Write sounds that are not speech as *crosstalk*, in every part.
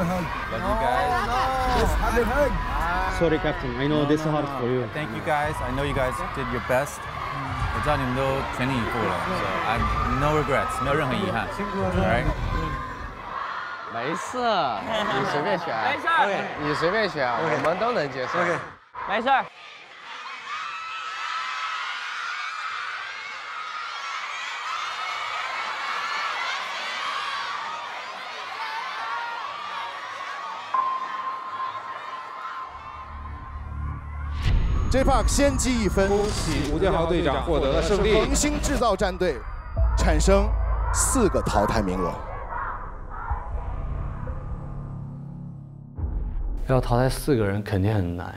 a hug. Love you guys. Yes, have a hug. Sorry, Captain. I know this is hard for you. Thank you guys. I know you guys did your best. 我知道你们都全力以赴了，so I no regrets，没有任何遗憾。Alright，没事，你随便选，没事，你随便选，我们都能接受。OK，没事。 *laughs* J-Park 先积一分，恭喜吴建豪队长获得了胜利。恒星制造战队产生四个淘汰名额。要淘汰四个人肯定很难。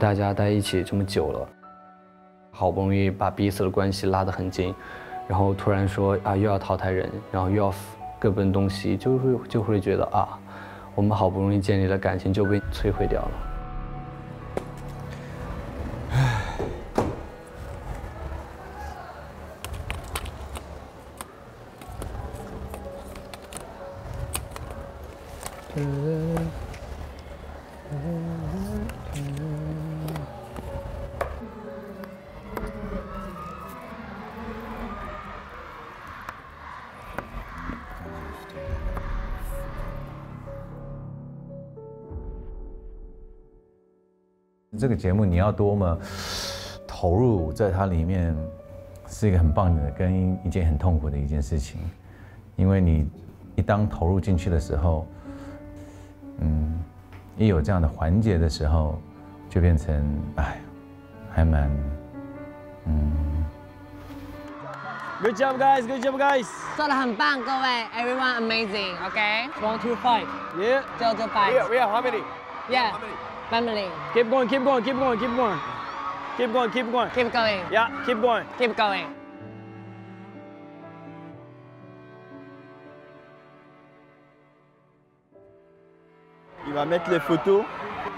大家待一起这么久了，好不容易把彼此的关系拉得很近，然后突然说啊又要淘汰人，然后又要各奔东西，就会就会觉得啊，我们好不容易建立的感情就被摧毁掉了。这个节目你要多么投入在它里面，是一个很棒的，跟一件很痛苦的一件事情，因为你一当投入进去的时候，嗯，一有这样的环节的时候，就变成哎，还蛮，嗯。Good job, guys. Good job, guys. 做的很棒，各位，everyone amazing. OK. One, two, five. Yeah. 最后就 five. We have how many? Yeah. Family. Keep going, keep going, keep going, keep going. Keep going, keep going. Keep going. Yeah, keep going. Keep going. Il va mettre les photos.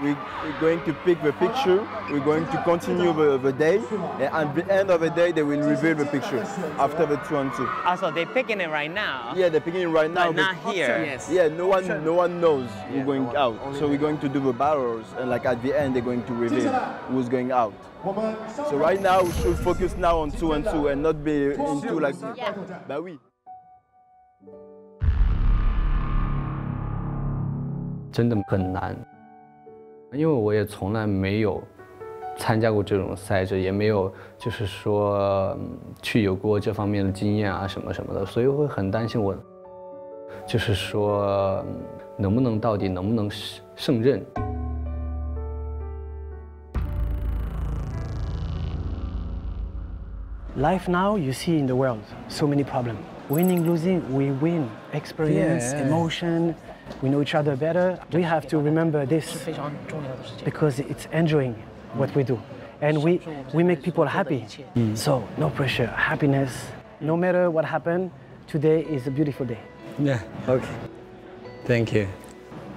We, we're going to pick the picture. We're going to continue the, the day. And at the end of the day, they will reveal the picture after the two and two. Ah, so they're picking it right now. Yeah, they're picking it right now. But not here. Yes. Yeah, no one, no one knows who's going out. So we're going to do the barrels, and like at the end, they're going to reveal who's going out. So right now, we should focus now on two and two, and not be into like. Yeah. Bah oui. 真的很难，因为我也从来没有参加过这种赛制，也没有就是说嗯去有过这方面的经验啊什么什么的，所以会很担心我，就是说嗯能不能到底能不能胜胜任。Life now, you see in the world so many problems. Winning, losing, we win. Experience, Yeah. emotion, we know each other better. We have to remember this because it's enjoying what we do. And we, we make people happy. Mm. So no pressure, happiness. No matter what happened, today is a beautiful day. Yeah, okay. Thank you.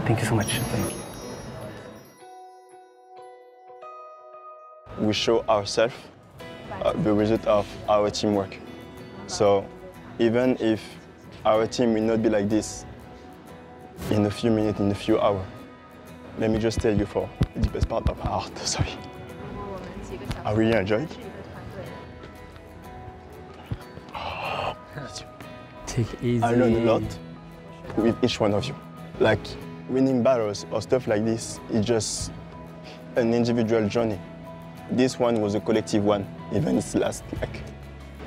Thank you so much. Thank you. We show ourselves uh, the result of our teamwork. So even if our team will not be like this, in a few minutes, in a few hours, let me just tell you for the deepest part of my heart, sorry. I really enjoyed. Take it easy. I learned a lot with each one of you. Like winning battles or stuff like this is just an individual journey. This one was a collective one, even it's last like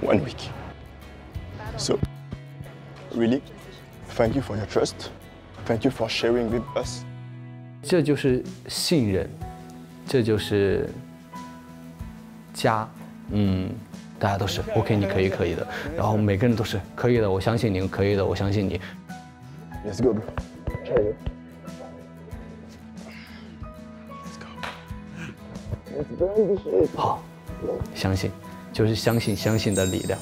one week. So, really, thank you for your trust. Thank you for sharing with us. 这就是信任，这就是家。嗯，大家都是 OK，你可以，可以的。然后每个人都是可以的，我相信你，可以的，我相信你。 Let's go, bro. 好，相信，就是相信相信的力量。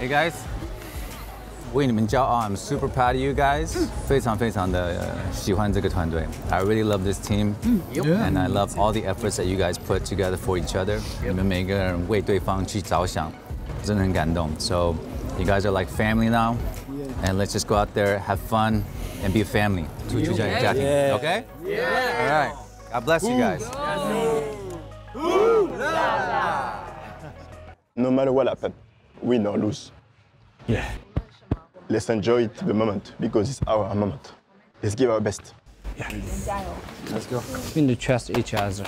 Hey guys， 为你们骄傲，I'm super proud of you guys，非常非常的喜欢这个团队。I really love this team, and I love all the efforts that you guys put together for each other。你们每个人为对方去着想，真的很感动。So you guys are like family now, and let's just go out there, have fun, and be a family。祝祝家家庭，OK？ All right. God bless you guys. No matter what happens, win or lose. Yeah. Let's enjoy it, the moment because it's our moment. Let's give our best. Yeah. Let's go. We need to trust each other.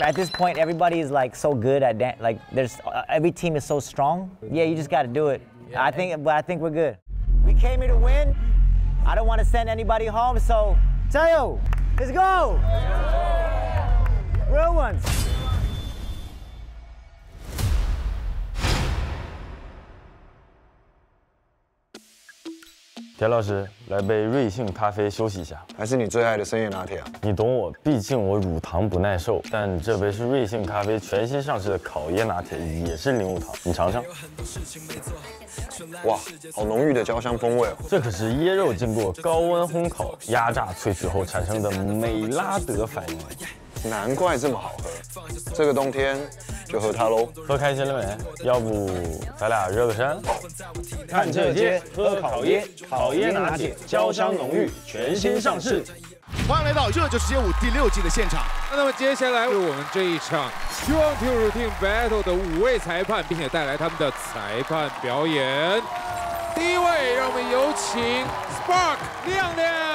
At this point, everybody is like so good at dan- like there's uh, every team is so strong. Yeah, you just got to do it. I think, but I think we're good. We came here to win. I don't want to send anybody home, so Tayo, let's go. Real ones. 田老师，来杯瑞幸咖啡休息一下。还是你最爱的深夜拿铁啊？你懂我，毕竟我乳糖不耐受。但这杯是瑞幸咖啡全新上市的烤椰拿铁，也是零无糖，你尝尝。哇，好浓郁的焦香风味哦！这可是椰肉经过高温烘烤、压榨萃取后产生的美拉德反应。难怪这么好喝，这个冬天就喝它喽。喝开心了没？要不咱俩热个身？看这街，喝烤椰，烤椰拿铁，焦香浓郁，全新上市。欢迎来到《这就是街舞》第六季的现场。那么接下来是我们这一场 Two on Two Routine Battle 的五位裁判，并且带来他们的裁判表演。第一位，让我们有请 Spark 亮亮。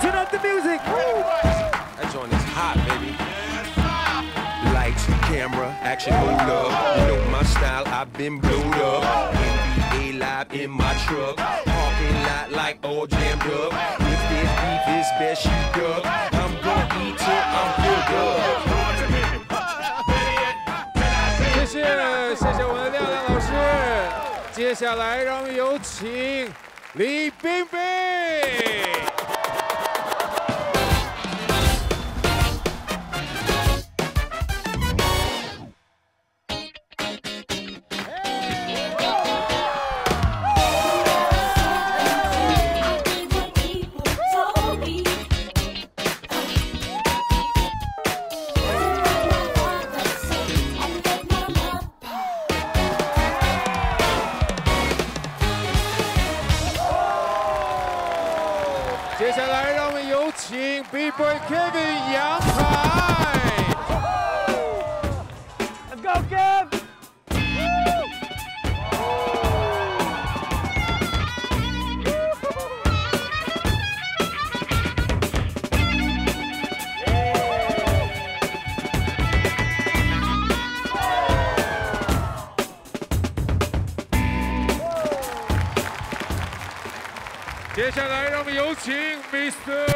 turn up the music! That joint is hot, baby. Lights, camera, action, hold up. You know my style, I've been blowed up. NBA live in my truck. Parking lot like all jammed up. If there's beef, it's best you duck. I'm gonna eat till I'm filled up. 谢谢，谢谢我们的亮亮老师。接下来，让我们有请李冰冰。 boy Kevin Yang Tai. Let's go, Kev! Mr.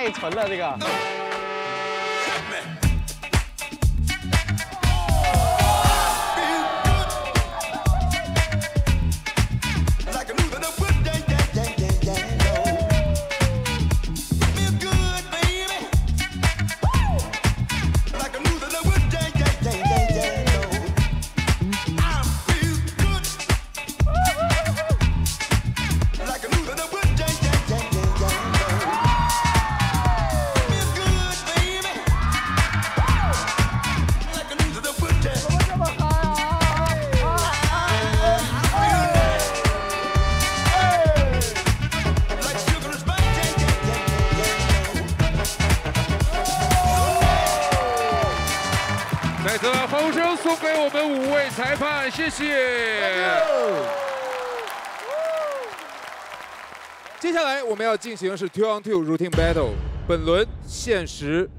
太纯了，这个。要进行是 two on two routine battle，本轮限时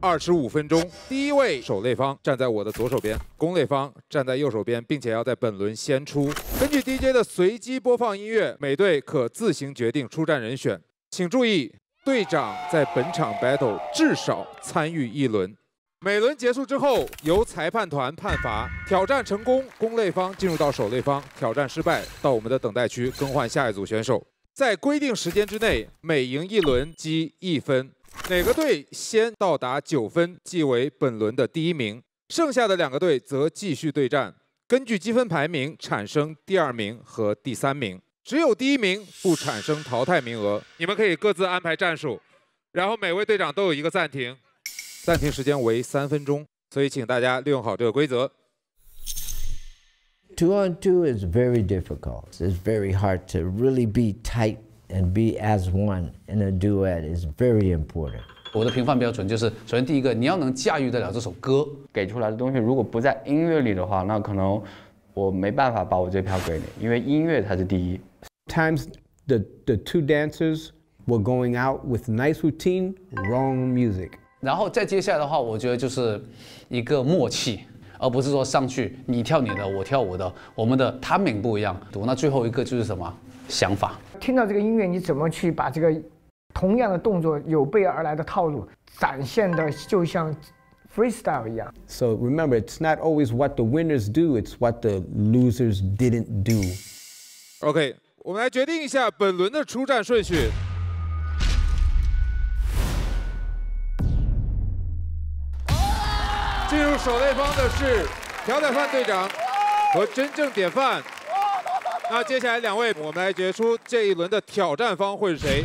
二十五分钟。第一位守擂方站在我的左手边，攻擂方站在右手边，并且要在本轮先出。根据 DJ 的随机播放音乐，每队可自行决定出战人选。请注意，队长在本场 battle 至少参与一轮。每轮结束之后，由裁判团判罚。挑战成功，攻擂方进入到守擂方；挑战失败，到我们的等待区更换下一组选手。在规定时间之内，每赢一轮积一分。哪个队先到达九分，即为本轮的第一名。剩下的两个队则继续对战，根据积分排名产生第二名和第三名。只有第一名不产生淘汰名额。你们可以各自安排战术，然后每位队长都有一个暂停，暂停时间为三分钟。所以请大家利用好这个规则。Two on two is very difficult. It's very hard to really be tight and be as one in a duet is very important. 我的评判标准就是，首先第一个，你要能驾驭得了这首歌，给出来的东西如果不在音乐里的话，那可能我没办法把我这票给你，因为音乐才是第一。Times the the two dancers were going out with nice routine, wrong music. 然后再接下来的话，我觉得就是一个默契。 而不是说上去你跳你的，我跳我的，我们的 timing 不一样。读那最后一个就是什么想法？听到这个音乐，你怎么去把这个同样的动作有备而来的套路展现的就像 freestyle 一样？So remember, it's not always what the winners do, it's what the losers didn't do. OK，我们来决定一下本轮的出战顺序。进入守擂方的是朴宰范队长和真正典范。那接下来两位，我们来决出这一轮的挑战方会是谁？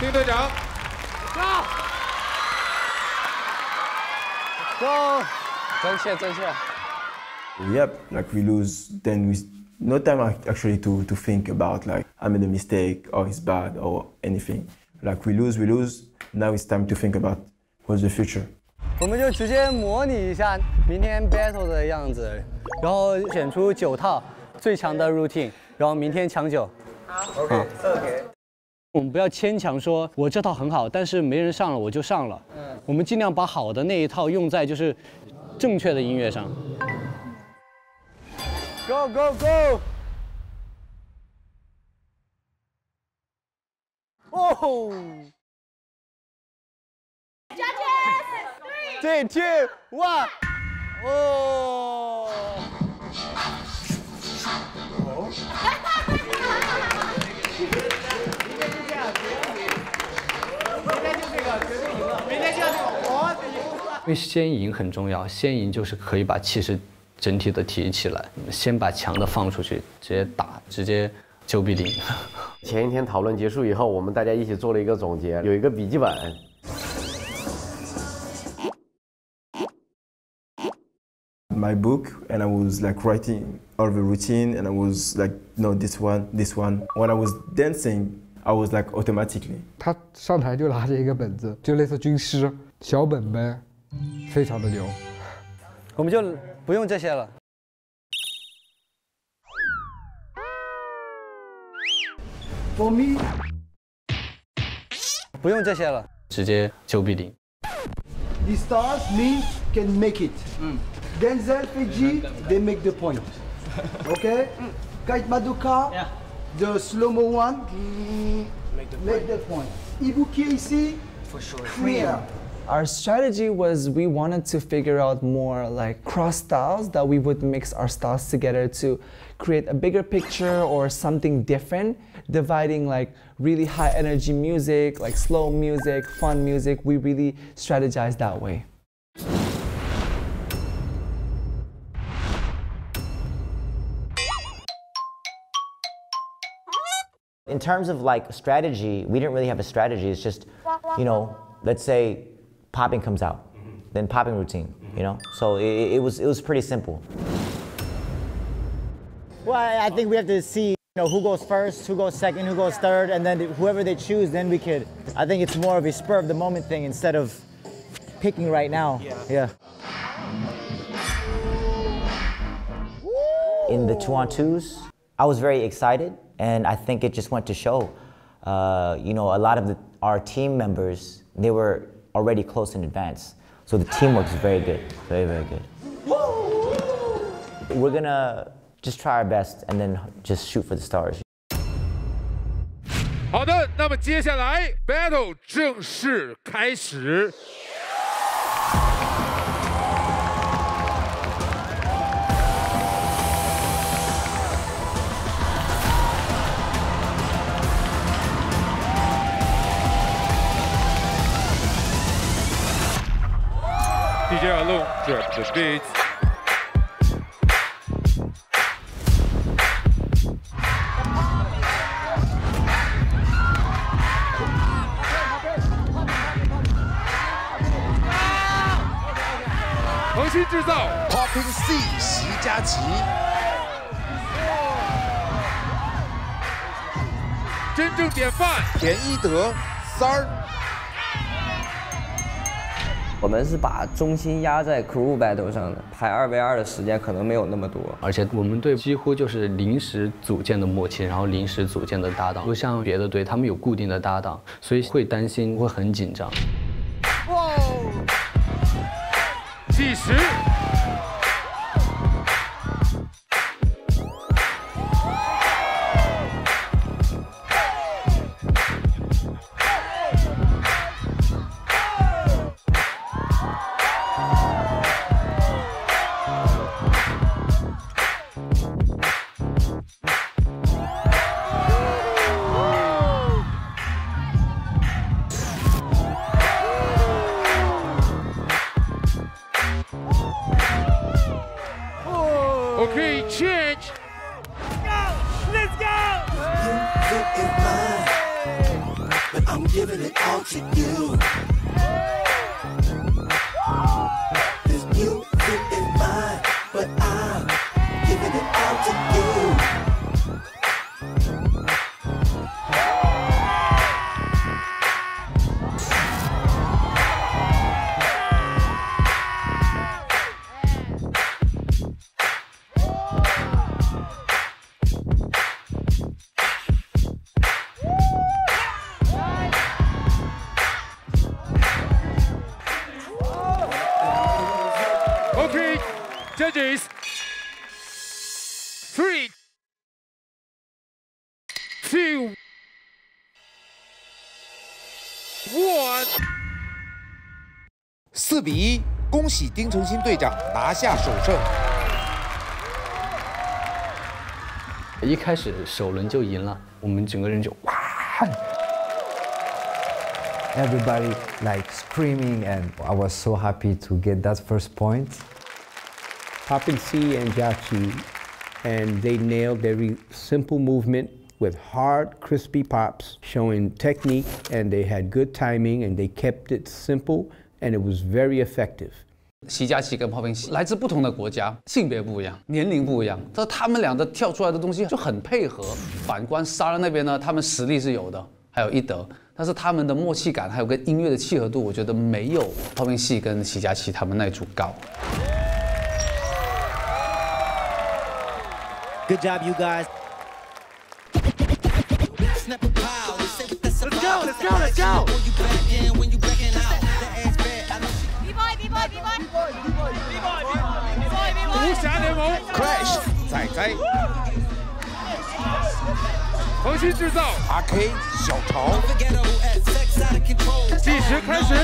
丁队长。Go！真切，真切。Yep, like we lose, then we no time actually to, to think about like I made a mistake or it's bad or anything. Like we lose, we lose. Now it's time to think about what's the future. 我们就直接模拟一下明天 battle 的样子，然后选出九套最强的 routine，然后明天抢九。OK OK。我们不要牵强说，我这套很好，但是没人上了我就上了。嗯。我们尽量把好的那一套用在就是正确的音乐上。Go go go! Oh! Judges! Three, two, one! Oh! 因为先赢很重要，先赢就是可以把气势。整体的提起来，先把强的放出去，直接打，直接九比零。前一天讨论结束以后，我们大家一起做了一个总结，有一个笔记本。My book and I was like writing all the routine and I was like no this one this one. When I was dancing, I was like automatically. 他上台就拿着一个本子，就类似军师小本本，非常的牛。我们就不用这些了。For me，不用这些了，直接九比零。The stars means can make it. Denzel Fiji they make the point. Okay? Kite Maduka, the slow mo one, make the point. Ibuki ici, for sure. Clear. Our strategy was we wanted to figure out more like cross styles that we would mix our styles together to create a bigger picture or something different, dividing like really high energy music, like slow music, fun music. We really strategized that way. In terms of like strategy, we didn't really have a strategy. It's just, you know, let's say popping comes out, then popping routine, you know? So it, it, was, it was pretty simple. Well, I think we have to see You know, who goes first, who goes second, who goes third, and then whoever they choose, then we could. I think it's more of a spur of the moment thing instead of picking right now. Yeah. In the two on twos, I was very excited, and I think it just went to show. Uh, you know, a lot of the, our team members, they were already close in advance. So the teamwork is very good, very, very good. We're gonna just try our best and then just shoot for the stars. 好的，那么接下来 battle 正式开始。 DJ Alone drop the beats. 核心制造 Popping C 席佳琪，真正典范田一德三儿。我们是把重心压在 crew battle 上的，排二 v 二的时间可能没有那么多，而且我们队几乎就是临时组建的默契，然后临时组建的搭档，不像别的队，他们有固定的搭档，所以会担心，会很紧张。哇计时。比一，恭喜丁程鑫队长拿下首胜。一开始首轮就赢了，我们整个人就哇！ Everybody like screaming, and I was so happy to get that first point. Poppin C and Jachi, and they nailed every simple movement with hard, crispy pops, showing technique, and they had good timing, and they kept it simple, and it was very effective. 席佳琪跟泡冰西来自不同的国家，性别不一样，年龄不一样，但他们俩的跳出来的东西就很配合。反观沙拉那边呢，他们实力是有的，还有一德，但是他们的默契感还有跟音乐的契合度，我觉得没有泡冰系跟席佳琪他们那组高。 Good job, you guys. Let's go, let's go, let's go! 无暇联盟 crash 仔仔核心制造 rk 小潮计时开始？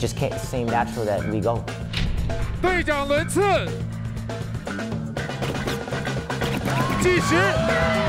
just came, seemed natural that we go. 队长轮次，计时。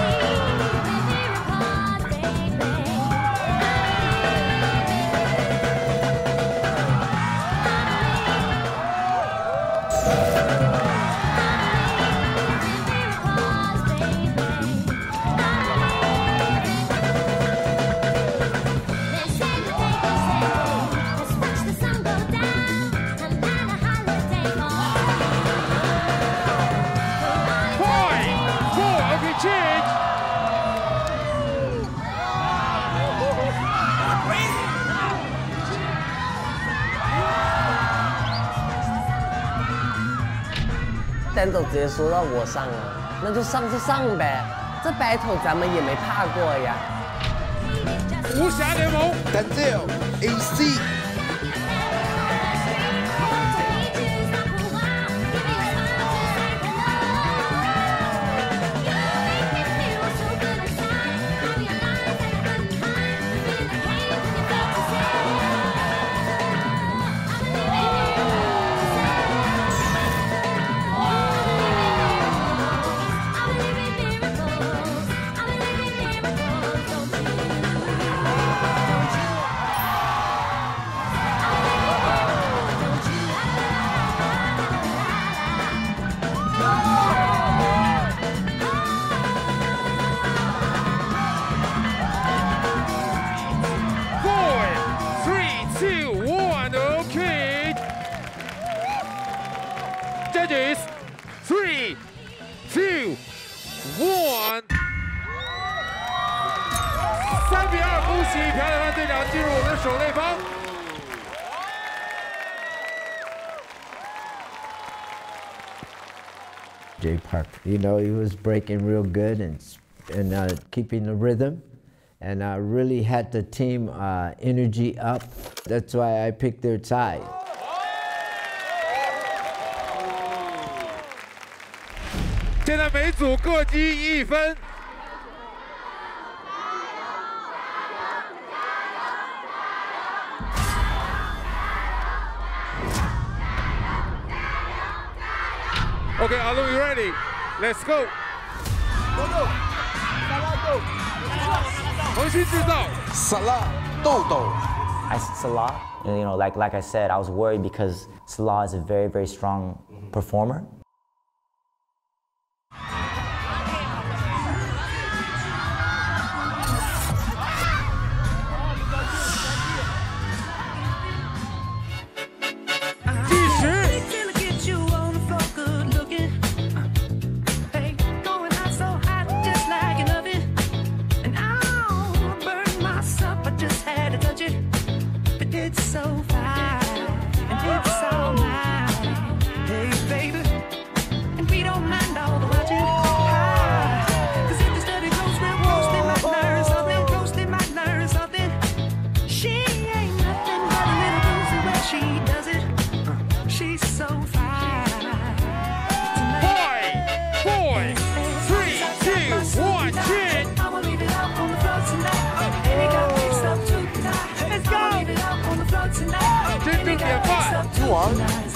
直接说让我上啊，那就上就上呗，这 battle 咱们也没怕过呀。无暇联盟 Denzel AC。You know, he was breaking real good and and uh, keeping the rhythm, and uh, really had the team uh, energy up. That's why I picked their side. 现在每组各积一分。 Okay, Alu, you ready? Let's go. What is this? Salah Toto. I Salah. You know, like like I said, I was worried because Salah is a very very strong performer.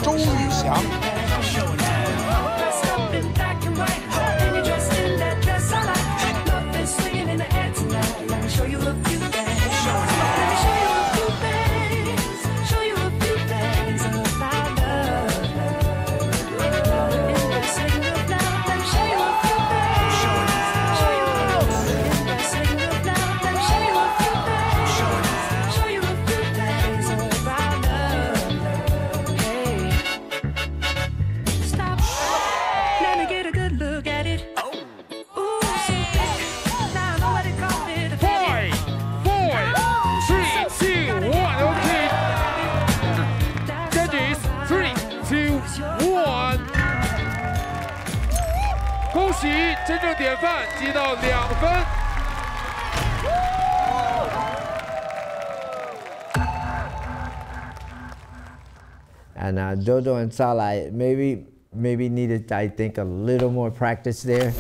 周宇翔。真正典范积到两分。And uh, Dodo and Salah maybe maybe needed I think a little more practice there.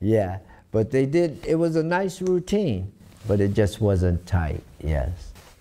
Yeah, but they did. It was a nice routine, but it just wasn't tight. Yes.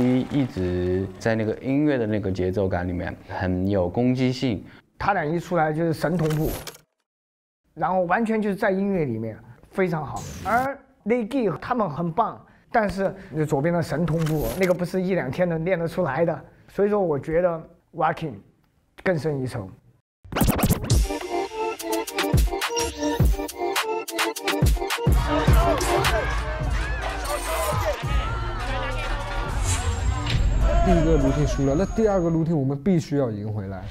一直在那个音乐的那个节奏感里面很有攻击性，他俩一出来就是神同步，然后完全就是在音乐里面非常好。而 They Give 他们很棒，但是左边的神同步那个不是一两天能练得出来的，所以说我觉得 Walking 更胜一筹。第一个卢汀输了，那第二个卢汀我们必须要赢回来。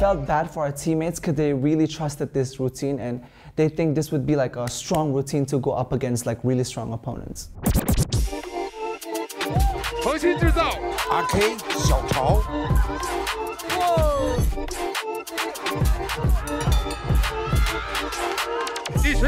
Felt bad for our teammates because they really trusted this routine and they think this would be like a strong routine to go up against like really strong opponents. 核心制造，RK 小潮。 计时。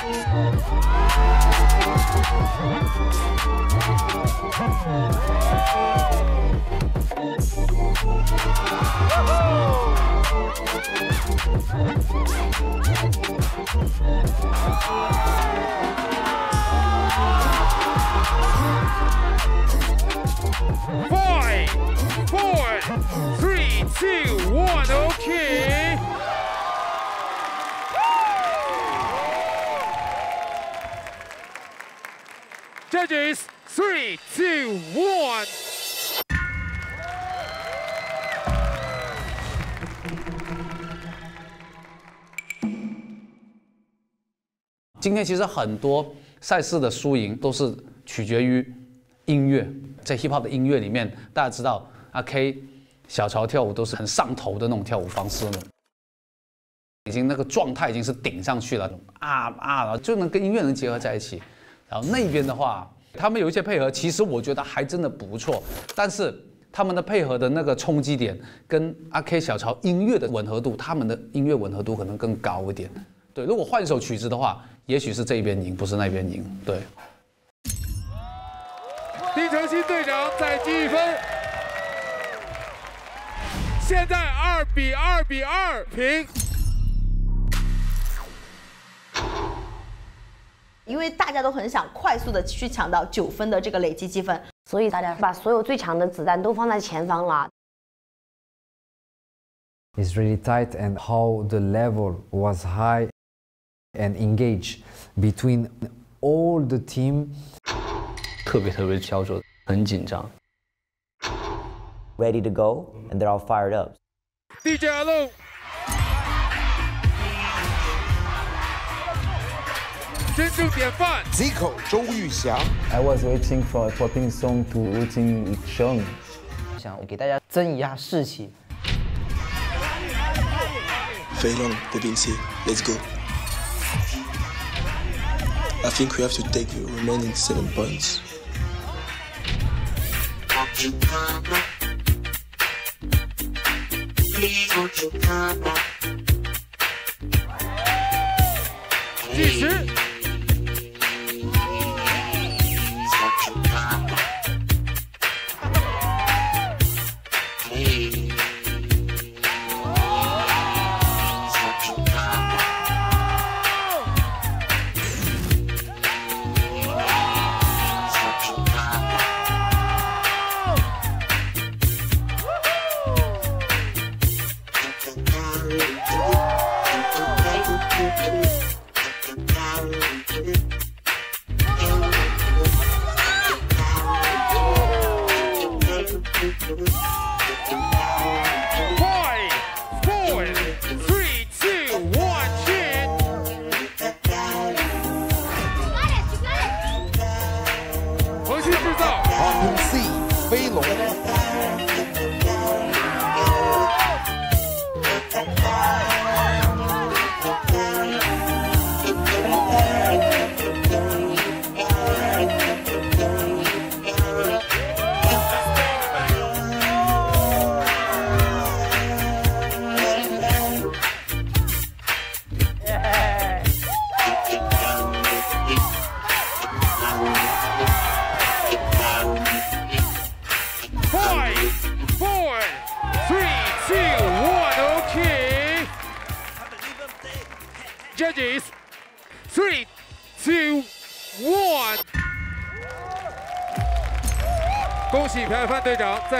Five, four, three, two, one, okay. Judges, three, two, one. 今天其实很多赛事的输赢都是取决于音乐，在 hip hop 的音乐里面，大家知道阿 K、小曹跳舞都是很上头的那种跳舞方式了，已经那个状态已经是顶上去了，啊啊，就能跟音乐能结合在一起。然后那边的话，他们有一些配合，其实我觉得还真的不错，但是他们的配合的那个冲击点跟阿 K、小曹音乐的吻合度，他们的音乐吻合度可能更高一点。对，如果换一首曲子的话，也许是这边赢，不是那边赢。对。丁程鑫队长再积一分，现在二比二比二平。因为大家都很想快速的去抢到九分的这个累积积分，所以大家把所有最强的子弹都放在前方了。It's really tight and how the level was high and engaged between all the team. 特别特别焦灼，很紧张。Ready to go, and they're all fired up. DJ 阿龙，真正典范。Zico 周玉祥。I was waiting for for Ping Song to routine show me. 想给大家增一下士气。Very say, let's go. I think we have to take the remaining seven points. 计时。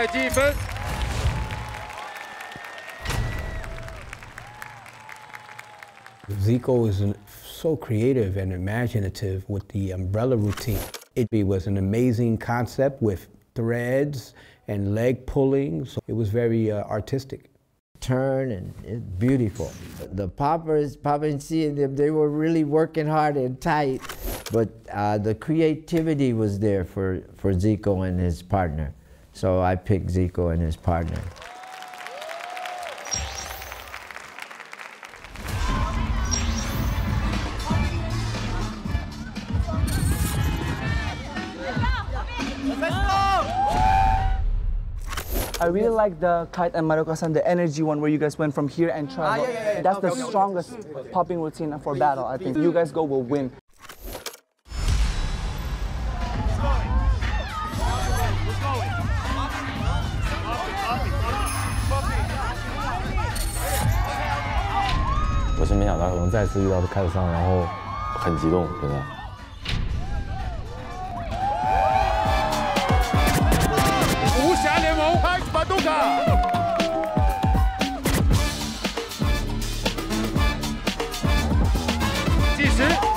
队长再积一分。 Zico is an- so creative and imaginative with the umbrella routine. It was an amazing concept with threads and leg pulling. So it was very uh, artistic. Turn and it's beautiful. The poppers, Papa and C and them, they were really working hard and tight, but uh, the creativity was there for, for Zico and his partner. So I picked Zico and his partner. I really like the kite and Marukasan, the energy one where you guys went from here and travel. Ah, yeah, yeah, yeah. That's okay, the okay, strongest okay. popping routine for battle, I think. You guys go will win. 到可能再次遇到开始上，然后很激动，真的。无暇联盟开始吧，杜卡。计时。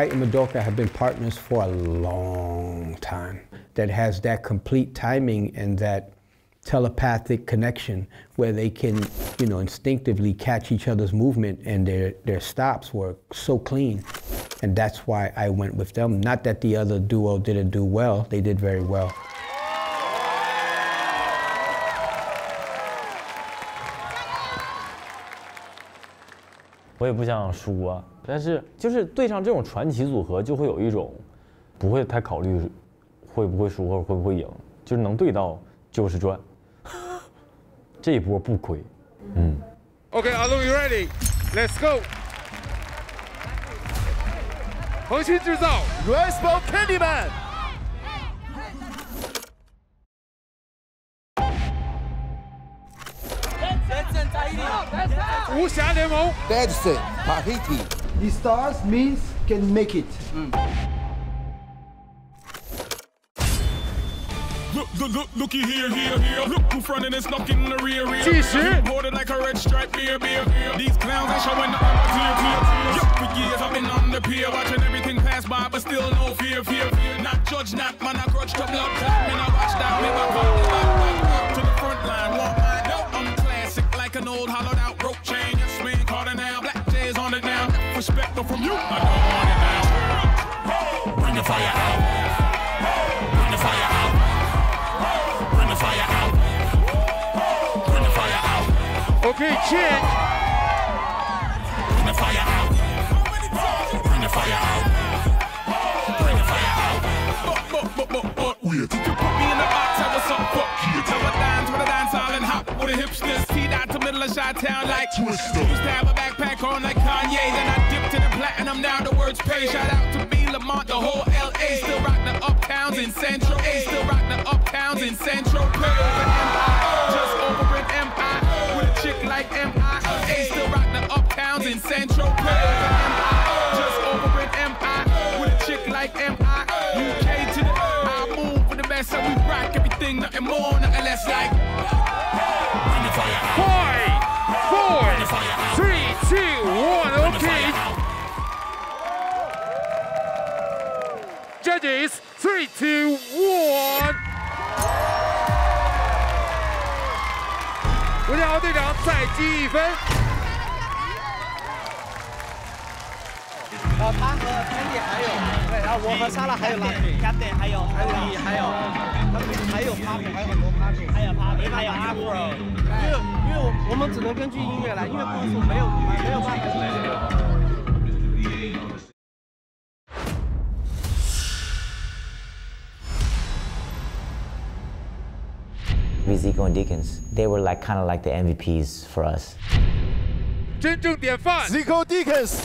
Kite and Madoka have been partners for a long time that has that complete timing and that telepathic connection where they can, you know, instinctively catch each other's movement and their, their stops were so clean. And that's why I went with them. Not that the other duo didn't do well, they did very well. 但是就是对上这种传奇组合，就会有一种不会太考虑会不会输或者会不会赢，就是能对到就是赚，*laughs* 这一波不亏。嗯，Okay, Alu, you ready? Let's go. 恒心制造 Rainbow Candyman。无暇联盟 Dadson Tahiti。 The stars means can make it. Look, look, look, looky here, here, here. Look who frontin' and snuck in the rear, rear. 计时 Boarded like a red stripe, beer, beer, beer. These clowns ain't showing the armor, clear, clear, clear. Yup, for years I've been on the pier, watching everything pass by, but still no fear, fear, fear. Not judge, not man, I grudge to blood. Man, I watch that, me back the fire out. Bring the fire out. Bring the fire out. Bring the fire out. Okay, change. Bring the fire out. Bring the fire out. Bring the fire out. Wait. You put me in the box, I was some fuck. You tell a dance with a dance all and hop with a hipsters. See that to middle of Shot Town like Twister. Used to have a backpack on like Kanye. Then I dipped in the platinum, now the words pay. Shout out to B. Lamont, the whole LA. Still rock the uptowns in Central A. Still rock the uptowns in Central Pay over 还有，对，然后我和莎拉还有拉还有还有你还有，还有 Papi，还有很多 Papi，还有 Papi，还有 Afro。因为因为我我们只能根据音乐来，因为光速没有没有办法。Zico and Deacons, they were like kind of like the MVPs for us. 真正典范 Zico Deacons。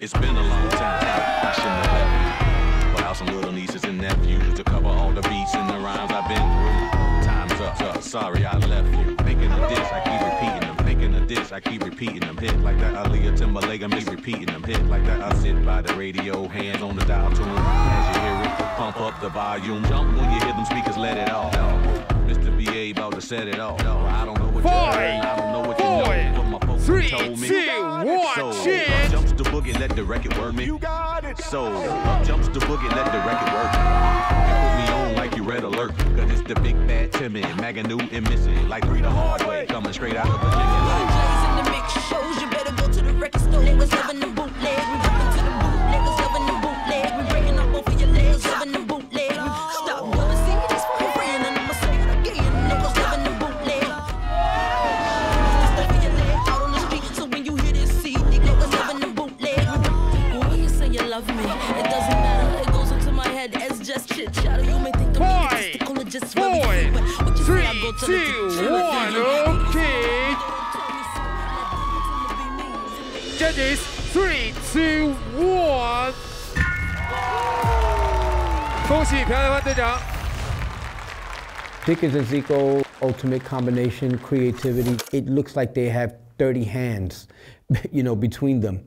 It's been a long time. I shouldn't have left you. But I have some little nieces and nephews to cover all the beats and the rhymes I've been through. Time's up. up. Sorry I left you. Thinking of this, I keep repeating them. Thinking of this, I keep repeating them. Hit like that Aaliyah Timberlake, I'm just repeating them. Hit like that. I sit by the radio, hands on the dial tune. As you hear it, pump up the volume. Jump when you hear them speakers, let it off. Mr. BA about to set it off. I don't know what you heard, I don't know what you know. But my folks Three, told me. two, one, so, shit. up boogie, let the record work me. You got it. So, up jumps the boogie, let the record work me. You put me on like you red alert. Cause it's the big bad Timmy, Maganu and Missy. Like three the hard way, coming straight out of Virginia. in the mix shows you better go to the record store. Niggas loving the bootleg. two, teacher. one, okay. Judges, three, two, one. 恭喜朴台湾队长。 Dickens and Zico, ultimate combination, creativity. It looks like they have 30 hands, *laughs* you know, between them.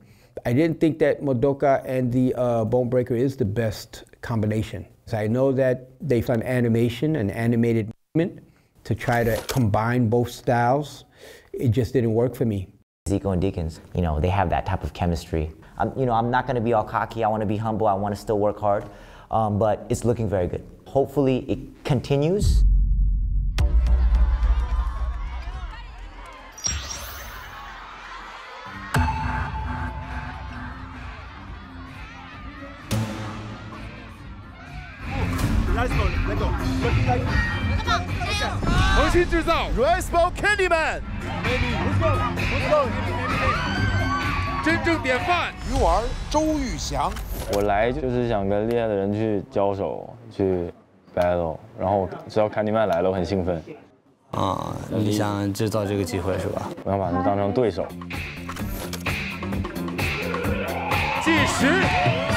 I didn't think that Modoka and the uh, Bone Breaker is the best combination. So I know that they've done animation and animated movement to try to combine both styles. It just didn't work for me. Zico and Deacons, you know, they have that type of chemistry. I'm, you know, I'm not going to be all cocky. I want to be humble. I want to still work hard. Um, but it's looking very good. Hopefully, it continues. Come on, 恒星制造 Rice Bowl Candyman，真正典范。鱼丸周玉祥，我来就是想跟厉害的人去交手，去 battle，然后知道坎迪曼来了，我很兴奋。啊，你想制造这个机会是吧？我想把他当成对手。计时。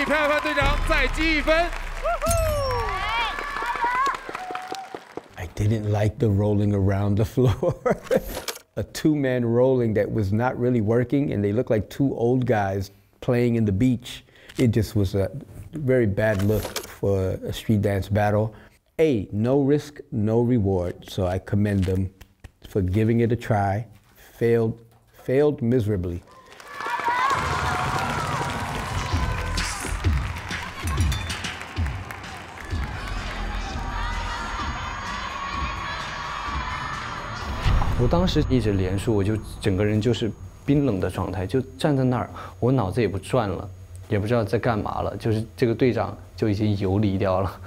恭喜漂亮队长再积一分。 I didn't like the rolling around the floor. a two man rolling that was not really working, and they looked like two old guys playing in the beach. It just was a very bad look for a street dance battle. A, no risk, no reward. So I commend them for giving it a try. Failed, failed miserably. 当时一直连输，我就整个人就是冰冷的状态，就站在那儿，我脑子也不转了，也不知道在干嘛了，就是这个队长就已经游离掉了。*laughs*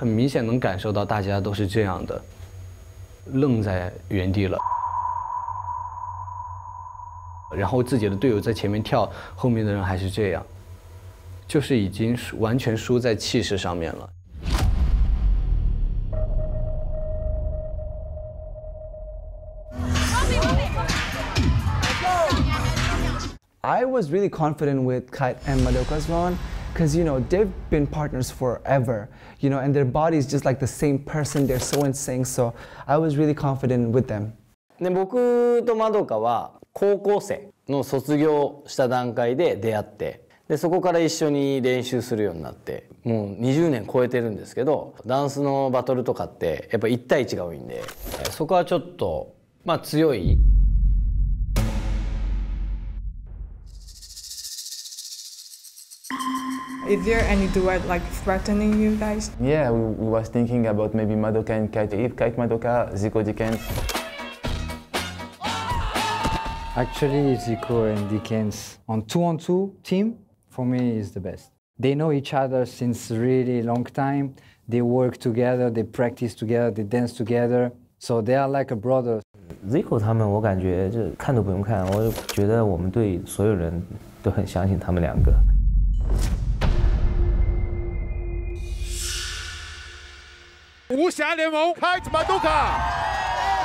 很明显能感受到大家都是这样的，愣在原地了。然后自己的队友在前面跳，后面的人还是这样，就是已经输完全输在气势上面了。I was really confident with Kite and Madoka's run because you know they've been partners forever, you know, and their bodies just like the same person. They're so in sync. So I was really confident with them. で僕とまどかは高校生の卒業した段階で出会ってでそこから一緒に練習するようになってもう20年超えてるんですけどダンスのバトルとかってやっぱ1対1が多いんでそこはちょっとまあ強い Is there any duet like threatening you guys? Yeah, we, we was thinking about maybe Madoka and Kite. If Kite Madoka, Zico Dickens. Actually, Zico and Dickens on two-on-two team for me is the best. They know each other since really long time. They work together, they practice together, they dance together. So they are like a brother. Zico 他们，我感觉这看都不用看，我就觉得我们队所有人都很相信他们两个。 无暇联盟开什么都卡。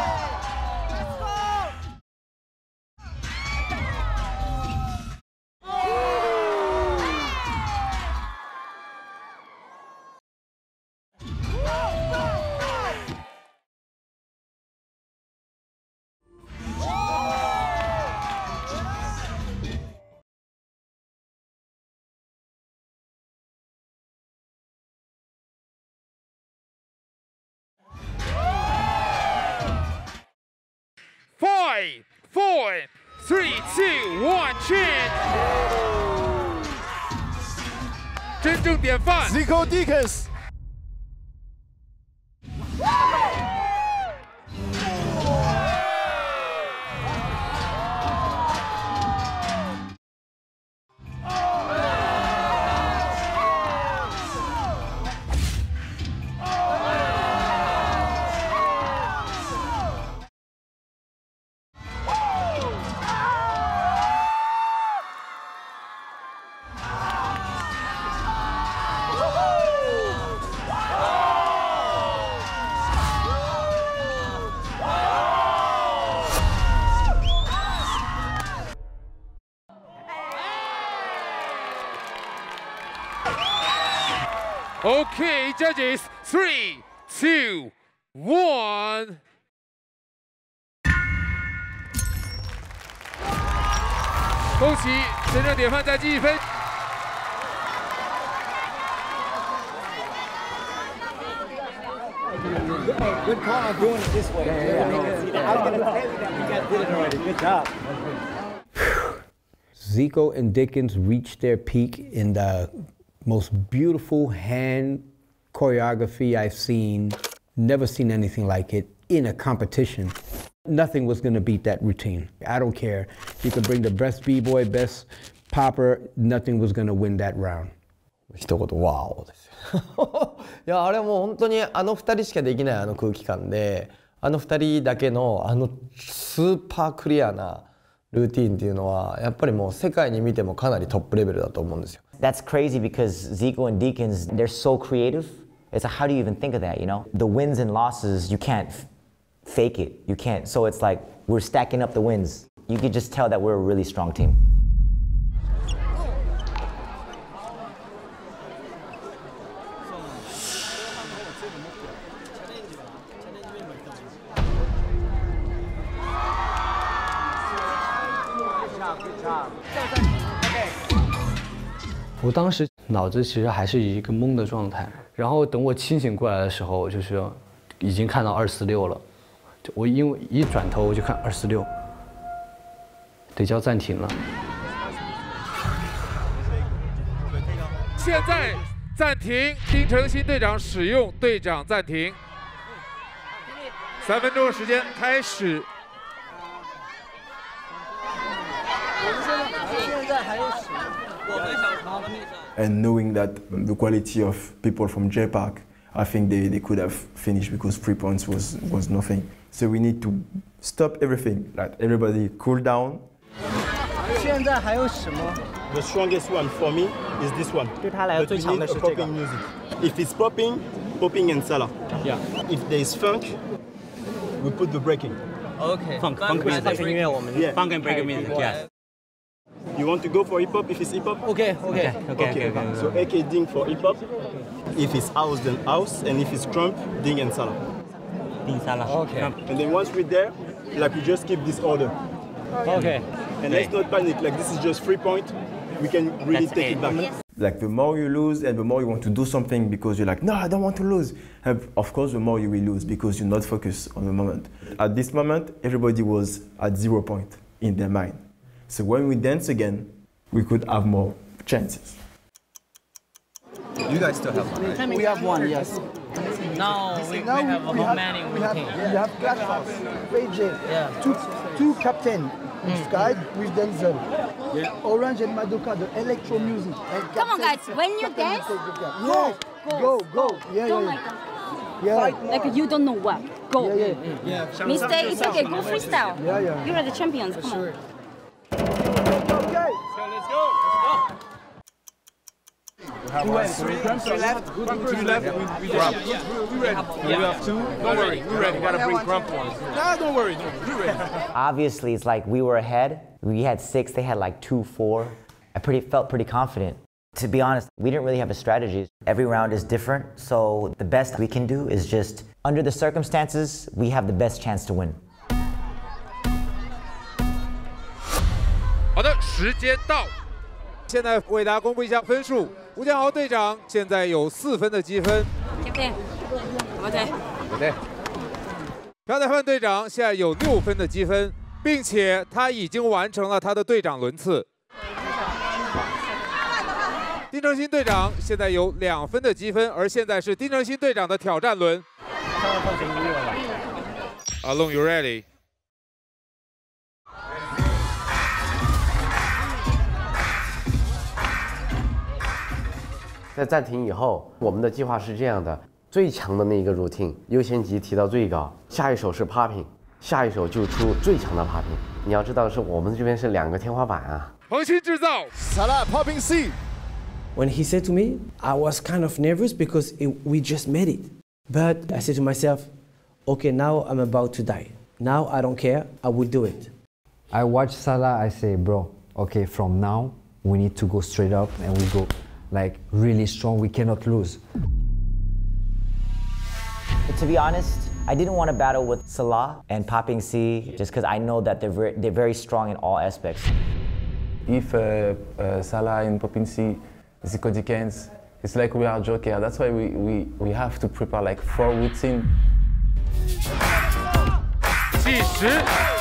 Three, two, one, change。真正典范 Zico Dickens。Okay, judges, three, two, one. 恭喜真正典范再积一分。 Good call on doing it this way. Yeah, yeah, yeah. I was going to tell you that you guys did it already. Good job. Zico and Dickens reached their peak in the most beautiful hand choreography I've seen. Never seen anything like it in a competition. Nothing was gonna beat that routine. I don't care. You could bring the best b-boy, best popper, nothing was gonna win that round. 一言ワオですよいやあれもう本当にあの2人しかできないあの空気感であの2人だけのあのスーパークリアなルーティンっていうのはやっぱりもう世界に見てもかなりトップレベルだと思うんですよ。That's crazy because Zico and Deacons, they're so creative It's like, how do you even think of that, you know? The wins and losses, you can't fake it. You can't. So it's like we're stacking up the wins. You could just tell that we're a really strong team. 当时脑子其实还是一个懵的状态，然后等我清醒过来的时候，就是已经看到二四六了。我因为一转头我就看二四六，得叫暂停了。现在暂停，丁程鑫队长使用队长暂停，三分钟时间开始。And knowing that the quality of people from J Park, I think they, they could have finished because three points was, was nothing. So we need to stop everything, like everybody cool down. The strongest one for me is this one. But we need a popping music. If it's popping, popping and Salah. Yeah. If there is funk, we put the breaking. Okay. Funk, funk, funk music. Yeah. Funk and breaking music, yes. You want to go for hip hop if it's hip hop? OK OK OK Okay. So AK ding for hip hop. If it's house, then house, and if it's crump, ding and Salah. Ding Salah. Okay. And then once we're there, like we just keep this order. Oh, okay. And let's not panic. Like this is just three point. We can really That's take it. it back. Like the more you lose and the more you want to do something because you're like, no, I don't want to lose. And of course, the more you will lose because you're not focused on the moment. At this moment, everybody was at zero point in their mind. So when we dance again, we could have more chances. You guys still have one, right? We have one, yes. Now we, we have a whole manning we have, routine. we have Clash House, AJ, two, two captain Mm. Sky with Denzel. Orange and Madoka, the electro music. And Come on, guys, when you Captain dance, take the go, go, go. Yeah, Don't yeah, like yeah. that. Like you don't know what. Go. Yeah, yeah. yeah. Mistake, it's okay. Go freestyle. Yeah, yeah. You are the champions. Come on. Okay. Let's go Two one. three, Three three left. Two left. We, we Grump. just, we, we ready. Yeah. We have two. Don't worry. We ready. Gotta bring Grump on. Nah, don't worry. No, we ready. Obviously, it's like we were ahead. We had six, they had like two, four. I pretty felt pretty confident. To be honest, we didn't really have a strategy. Every round is different, so the best we can do is just, under the circumstances, we have the best chance to win. 好的，时间到，现在为大家公布一下分数。 吴建豪队长现在有四分的积分，Captain. Okay. 对。朴宰范队长现在有六分的积分，并且他已经完成了他的队长轮次。丁程鑫队长现在有两分的积分，而现在是丁程鑫队长的挑战轮。Alone, you ready? 在暂停以后，我们的计划是这样的：最强的那一个 routine 优先级提到最高，下一首是 popping，下一首就出最强的 popping。你要知道，是我们这边是两个天花板啊。恒星制造 Salah popping C. When he said to me, I was kind of nervous because it, we just made it. But I said to myself, okay, now I'm about to die. Now I don't care, I will do it. I watch Salah, I say, bro, okay, from now we need to go straight up and we go like really strong. We cannot lose. But to be honest, I didn't want to battle with Salah and Popping C just because I know that they're very, they're very strong in all aspects. If uh, uh, Salah and Popinci, Zico Dickens, it's like we are Joker. That's why we, we, we have to prepare like four routine. 计时。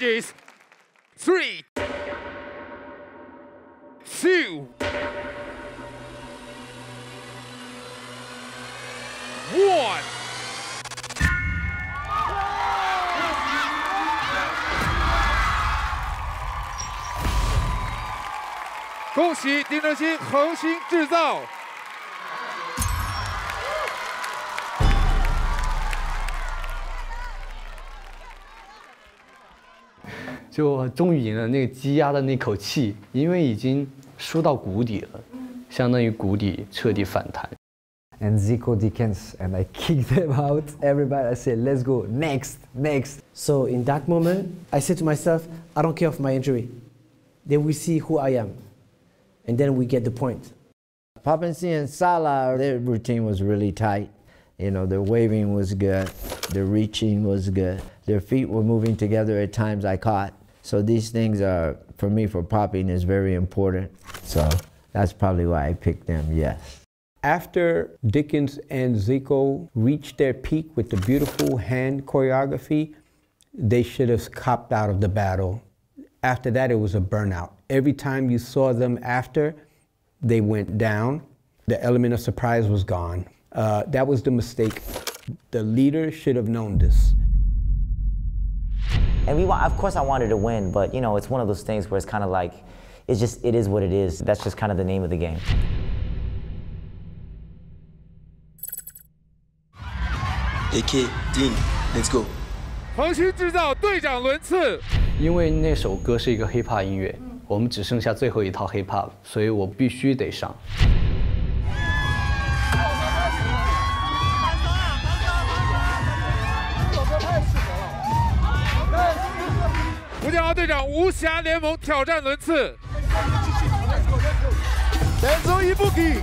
Judges. three, two, one. 恭喜丁哲鑫恒星制造。就终于赢了那个积压的那口气，因为已经输到谷底了，相当于谷底彻底反弹。 and Zico Dickens, and I kicked them out. *laughs* Everybody, I said, let's go, next, next. So in that moment, I said to myself, I don't care of my injury. They will see who I am. And then we get the point. Papansi and Salah, their routine was really tight. You know, their waving was good, their reaching was good, their feet were moving together at times I caught. So these things are, for me, for popping is very important. So that's probably why I picked them, yes. After Dickens and Zico reached their peak with the beautiful hand choreography, they should have copped out of the battle. After that, it was a burnout. Every time you saw them after, they went down. The element of surprise was gone. Uh, that was the mistake. The leader should have known this. And we want, of course, I wanted to win, but you know, it's one of those things where it's kind of like, it's just, it is what it is. That's just kind of the name of the game. AK, Dean, let's go. 恒星制造队长轮次。因为那首歌是一个 hip hop 音乐，我们只剩下最后一套 hip hop，所以我必须得上。 吴建豪队长无暇联盟挑战轮次。点走一步给。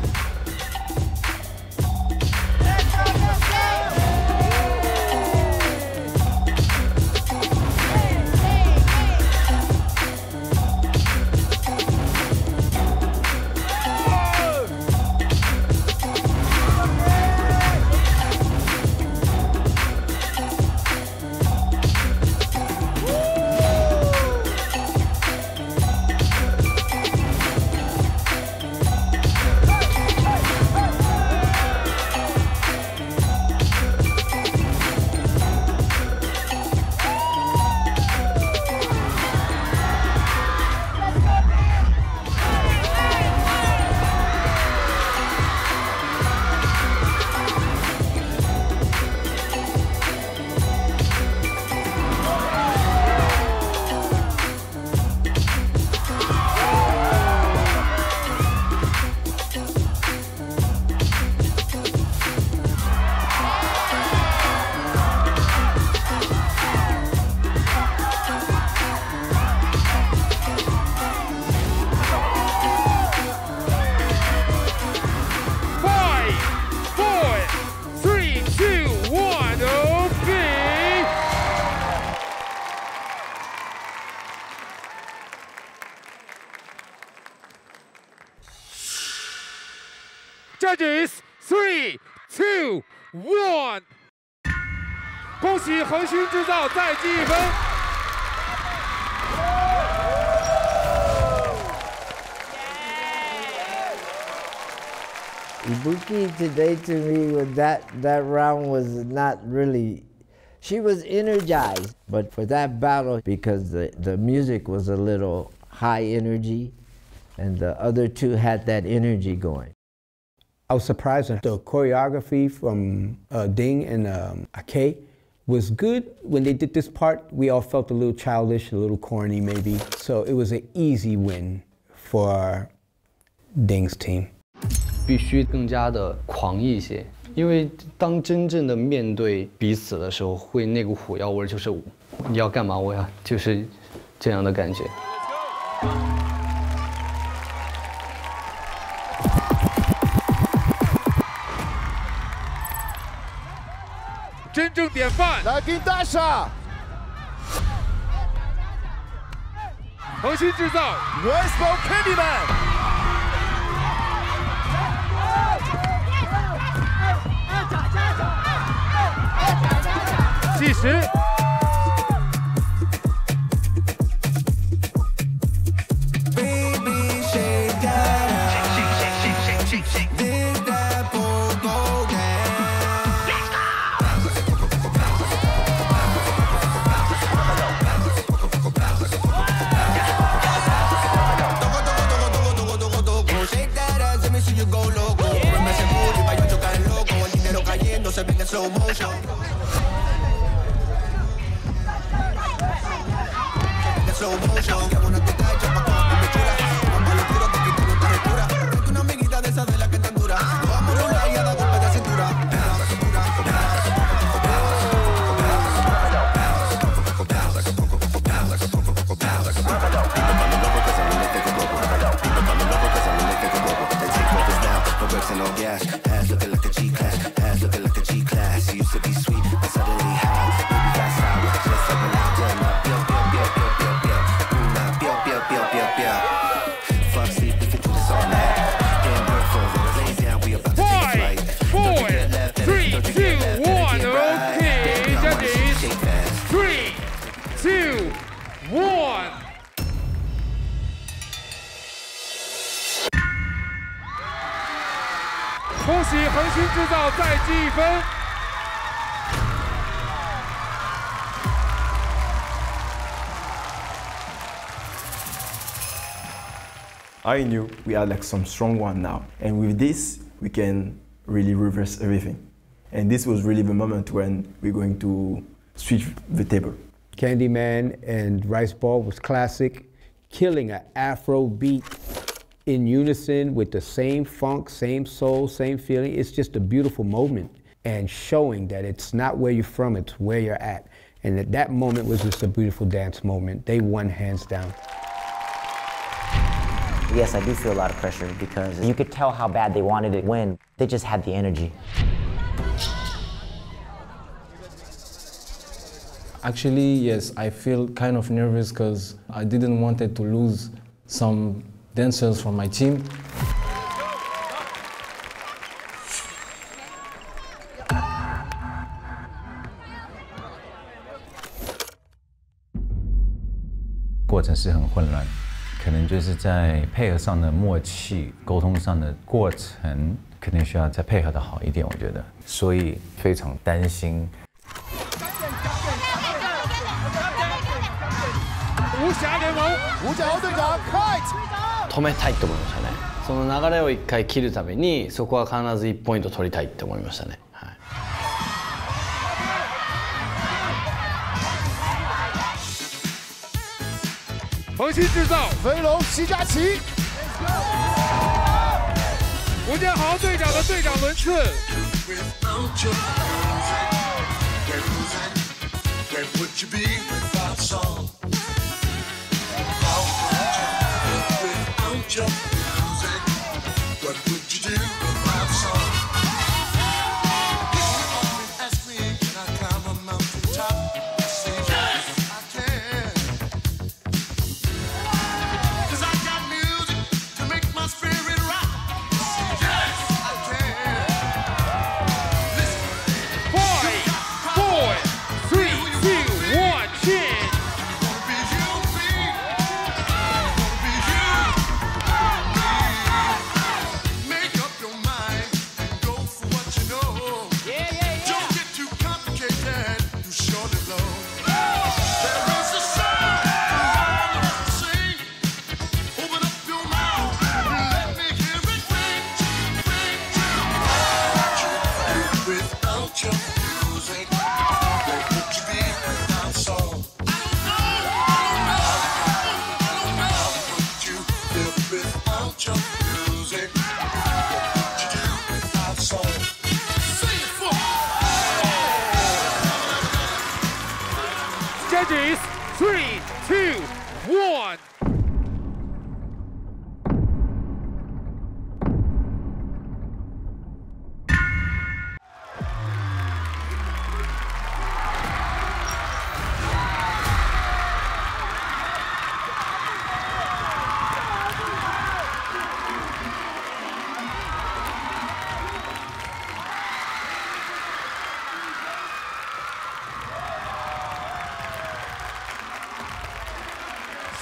恭喜恒星制造再积一分。 Ibuki today to me with that that round was not really she was energized but for that battle because the, the music was a little high energy and the other two had that energy going I was surprised at the choreography from uh, Ding and um, Ake was good. When they did this part, we all felt a little childish, a little corny maybe. So it was an easy win for Ding's team. 必须更加的狂一些，因为当真正的面对彼此的时候，会那股火药味儿就是你要干嘛，我要就是这样的感觉。 真正典范，来给大厦，恒心制造 Rainbow Candyman。计时。show, mojo. I wanna 恭喜恒星制造再积一分。I knew we had like some strong one now. And with this, we can really reverse everything. And this was really the moment when we're going to switch the table. Candyman and Rice Ball was classic, killing an Afro beat in unison with the same funk, same soul, same feeling. It's just a beautiful moment and showing that it's not where you're from, it's where you're at. And that, that moment was just a beautiful dance moment. They won hands down. Yes, I do feel a lot of pressure because you could tell how bad they wanted to win. They just had the energy. Actually, yes, I feel kind of nervous because I didn't want it to lose some dancers from my team. 过程是很混乱，可能就是在配合上的默契、沟通上的过程，肯定需要再配合的好一点，我觉得，所以非常担心。无暇联盟，吴家豪队长 Kite。止めたいと思いましたねその流れを一回切るためにそこは必ず1ポイント取りたいって思いましたね、はい、制造，飞龙西加奇，吴建豪队长的队长轮次。jump.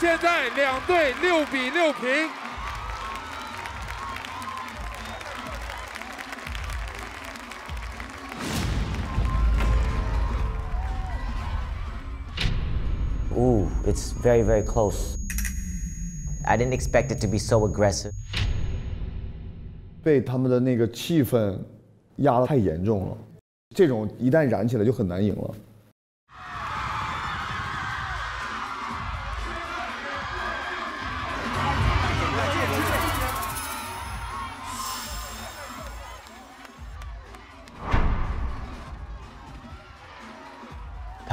现在两队六比六平。Ooh, it's very, very close. I didn't expect it to be so aggressive. 被他们的那个气氛压得太严重了，这种一旦燃起来就很难赢了。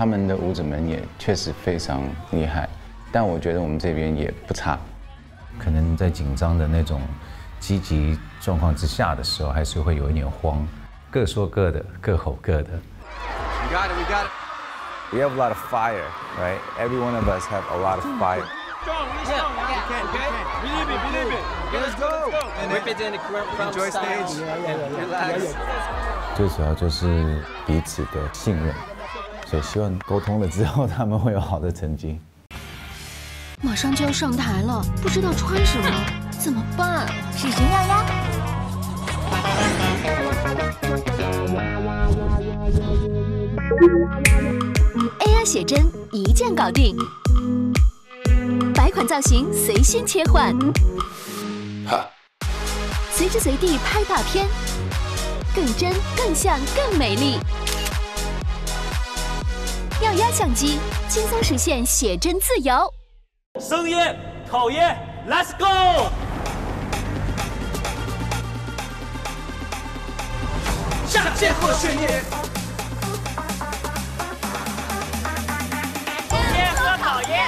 他们的舞者们也确实非常厉害，但我觉得我们这边也不差。可能在紧张的那种积极状况之下的时候，还是会有一点慌，各说各的，各吼各的。We got it, we got it. We have a lot of fire, right? Every one of us have a lot of fire. Strong, really strong. Can, okay? Believe it, believe it. Let's go. Whip it in the crowd Enjoy style. stage. Yeah, yeah, yeah. Relax. 最主要就是彼此的信任，所以希望沟通了之后，他们会有好的成绩。马上就要上台了，不知道穿什么，怎么办？试试样呀。AI 写真一键搞定，百款造型随心切换，随时随地拍大片，更真、更像、更美丽。耀压相机轻松实现写真自由。生椰、烤椰，Let's go！下剑和血液。椰和烤椰，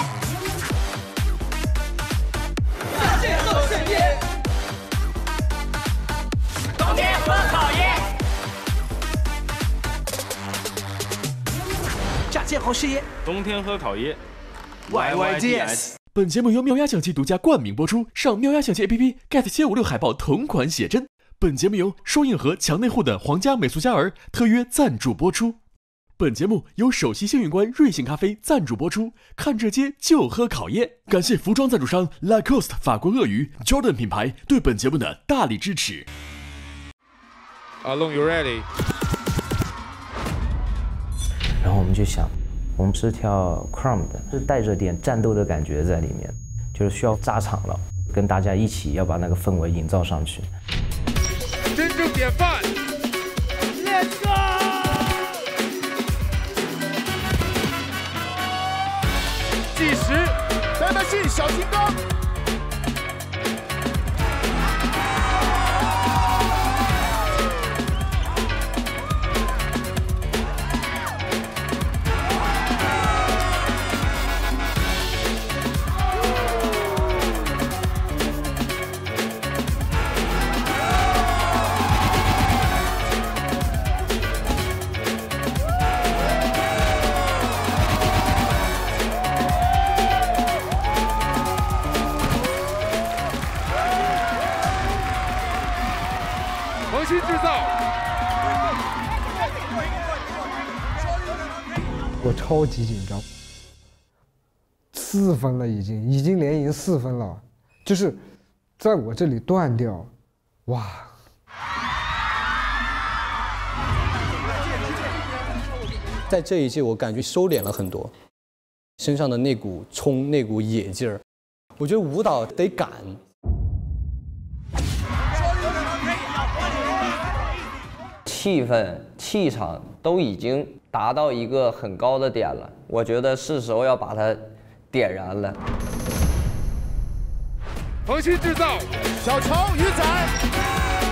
下剑和血液。冬天和烤椰，下剑和血液。冬天喝烤椰 YYDS。本节目由妙鸭相机独家冠名播出，上妙鸭相机 APP get 七五六海报同款写真。本节目由双硬核强内护的皇家美素佳儿特约赞助播出。本节目由首席幸运官瑞幸咖啡赞助播出。看这街就喝烤椰，感谢服装赞助商 Lacoste 法国鳄鱼 Jordan 品牌对本节目的大力支持。Alone, you ready？然后我们就想，我们是跳 crumb 的，是带着点战斗的感觉在里面，就是需要炸场了，跟大家一起要把那个氛围营造上去。真正典范。分了已经，已经连赢四分了，就是在我这里断掉，哇！在这一届，我感觉收敛了很多，身上的那股冲、那股野劲儿，我觉得舞蹈得敢。气氛、气场都已经达到一个很高的点了，我觉得是时候要把它点燃了。萌新制造，小乔鱼仔。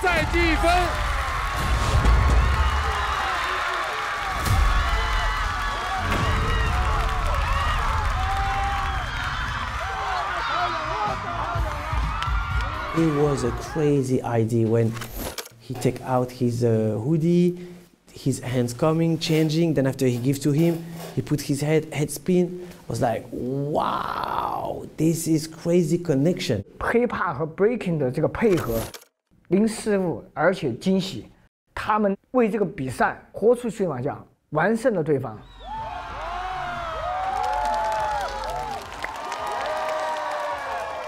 制造再积一分。It was a crazy idea when he take out his uh, hoodie, his hands coming, changing. Then after he gives to him, he put his head head spin. I was like, wow, this is crazy connection. hip hop 和 breaking 的这个配合， 零失误，而且惊喜，他们为这个比赛豁出去嘛，讲完胜了对方。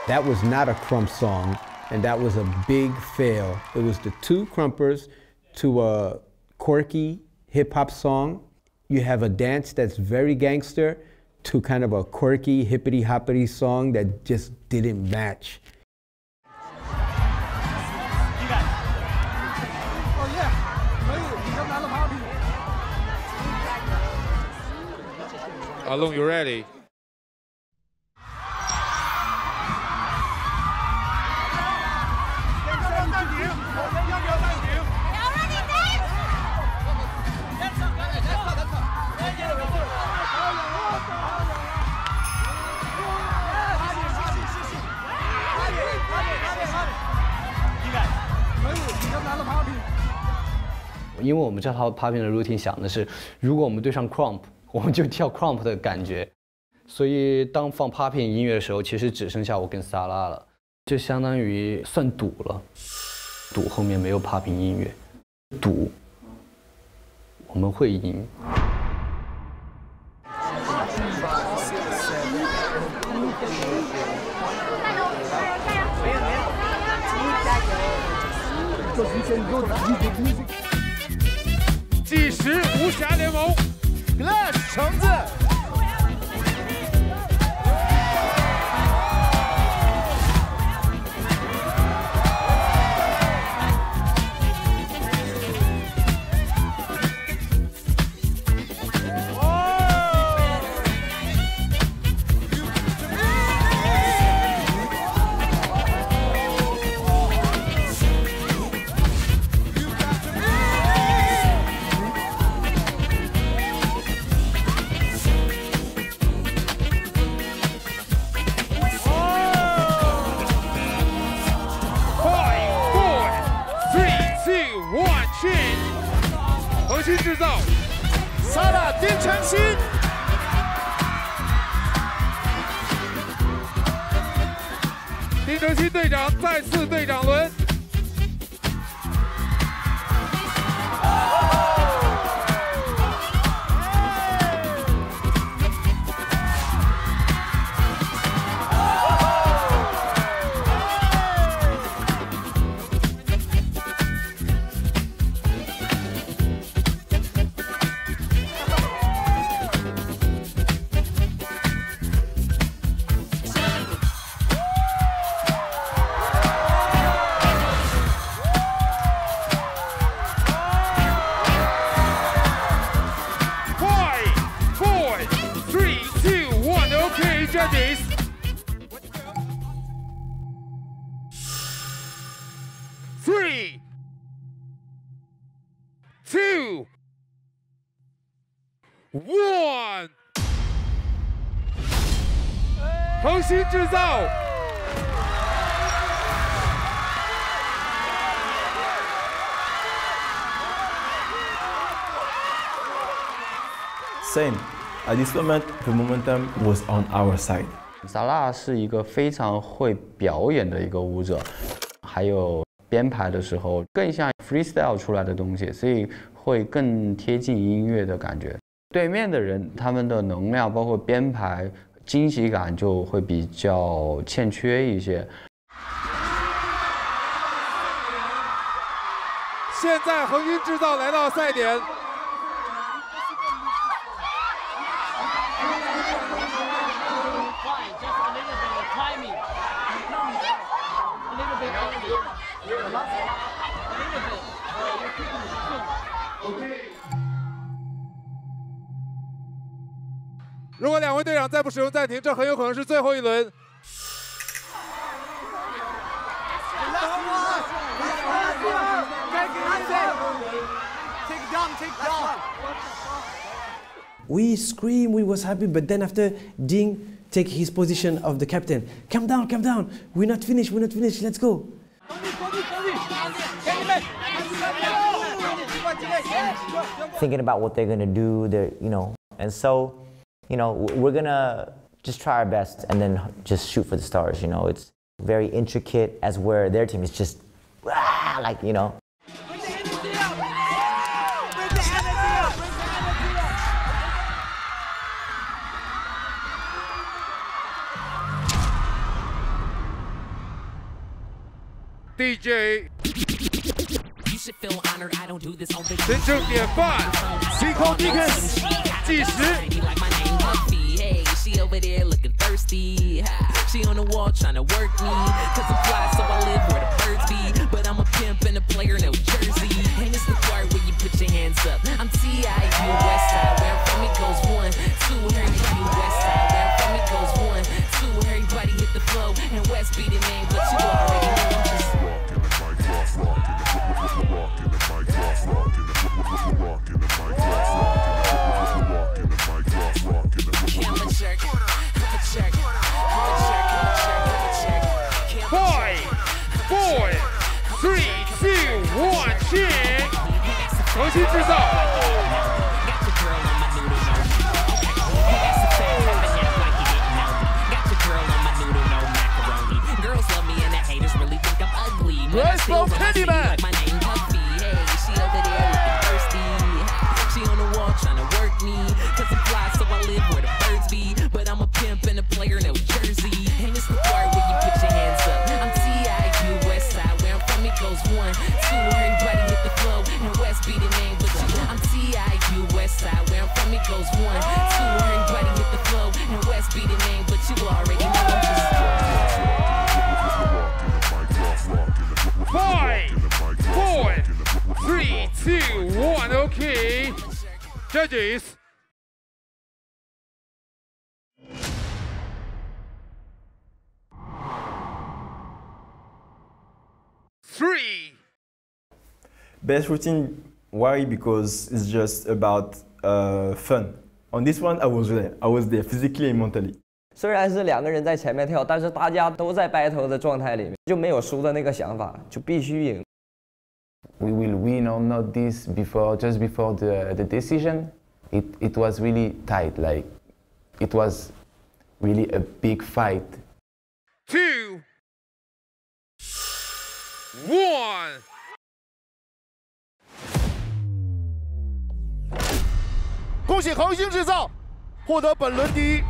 That was not a crump song, and that was a big fail. It was the two crumpers to a quirky hip hop song. You have a dance that's very gangster to kind of a quirky hippity hoppity song that just didn't match. Along, you ready? Papi。因为我们这套 popping 的 routine 想的是，如果我们对上 crump，我们就跳 crump 的感觉。所以当放 popping 音乐的时候，其实只剩下我跟萨拉了，就相当于算赌了。赌后面没有 popping 音乐，赌我们会赢。计时无暇联盟哥橙子。制造，萨拉丁程鑫。丁晨曦队长再次队长轮。At this moment, the momentum was on our side. 萨拉是一个非常会表演的一个舞者，还有编排的时候更像 freestyle 出来的东西，所以会更贴近音乐的感觉。对面的人他们的能量包括编排惊喜感就会比较欠缺一些。现在恒星制造来到赛点，如果两位队长再不使用暂停，这很有可能是最后一轮。We scream, we was happy, but then after Ding take his position of the captain. Come down, come down. We're not finished, we're not finished, let's go. Thinking about what they're gonna do, they you know. And so you know, w- we're gonna just try our best and then just shoot for the stars. You know, it's very intricate as where their team is just, ah, like you know. DJ 真正典范，Cico Dickens 计时。 She over there looking thirsty. She on the wall trying to work me. Cause I'm fly, so I live where the birds be. But I'm a pimp and a player, no jersey. And it's the part where you put your hands up. I'm T.I.U. West Side. Where from, it goes one, two, everybody West Side. Where from, it goes one, two, everybody hit the flow. And West be the name, but you already know I'm just. Camera check, camera check, camera check, camera check, camera check. Five, four, three, two, one, check！重新制造。 Girls love me and the haters really think I'm ugly. But I Let's still go, run my city Candyman. like my name Puffy. Hey, she over there looking thirsty. She on the wall trying to work me. Player, no jersey. And it's the part where you put your hands up. I'm T.I.U. West. Where I'm from, it goes one, two, everybody hit the flow. And West be the name, but you, I'm T.I.U. Where I'm from, it goes one, two, everybody hit the flow. And West be the name, but you already know I'm just. Five, four, three, two, one. Okay. Judges. Best routine, why? Because it's just about uh, fun. On this one, I was there. I was there physically and mentally. 虽然是两个人在前面跳，但是大家都在 battle 的状态里面，就没有输的那个想法，就必须赢。 we will win or not this before just before the, the decision it, it was really tight like it was really a big fight two, one. 恭喜恒星制造获得本轮第一。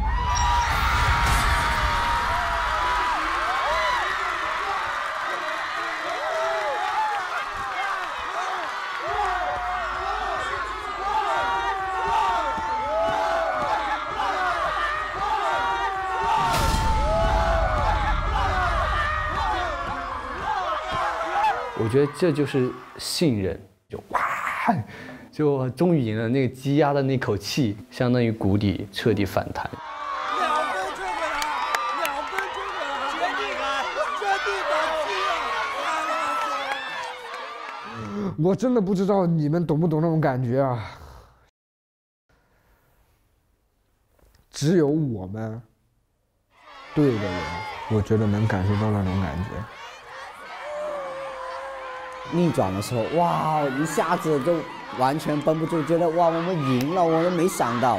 我觉得这就是信任，就哇，就终于赢了。那个积压的那口气，相当于谷底彻底反弹。我真的不知道你们懂不懂那种感觉啊！只有我们对的人，我觉得能感受到那种感觉。逆转的时候，哇，一下子就完全绷不住，觉得哇，我们赢了，我都没想到。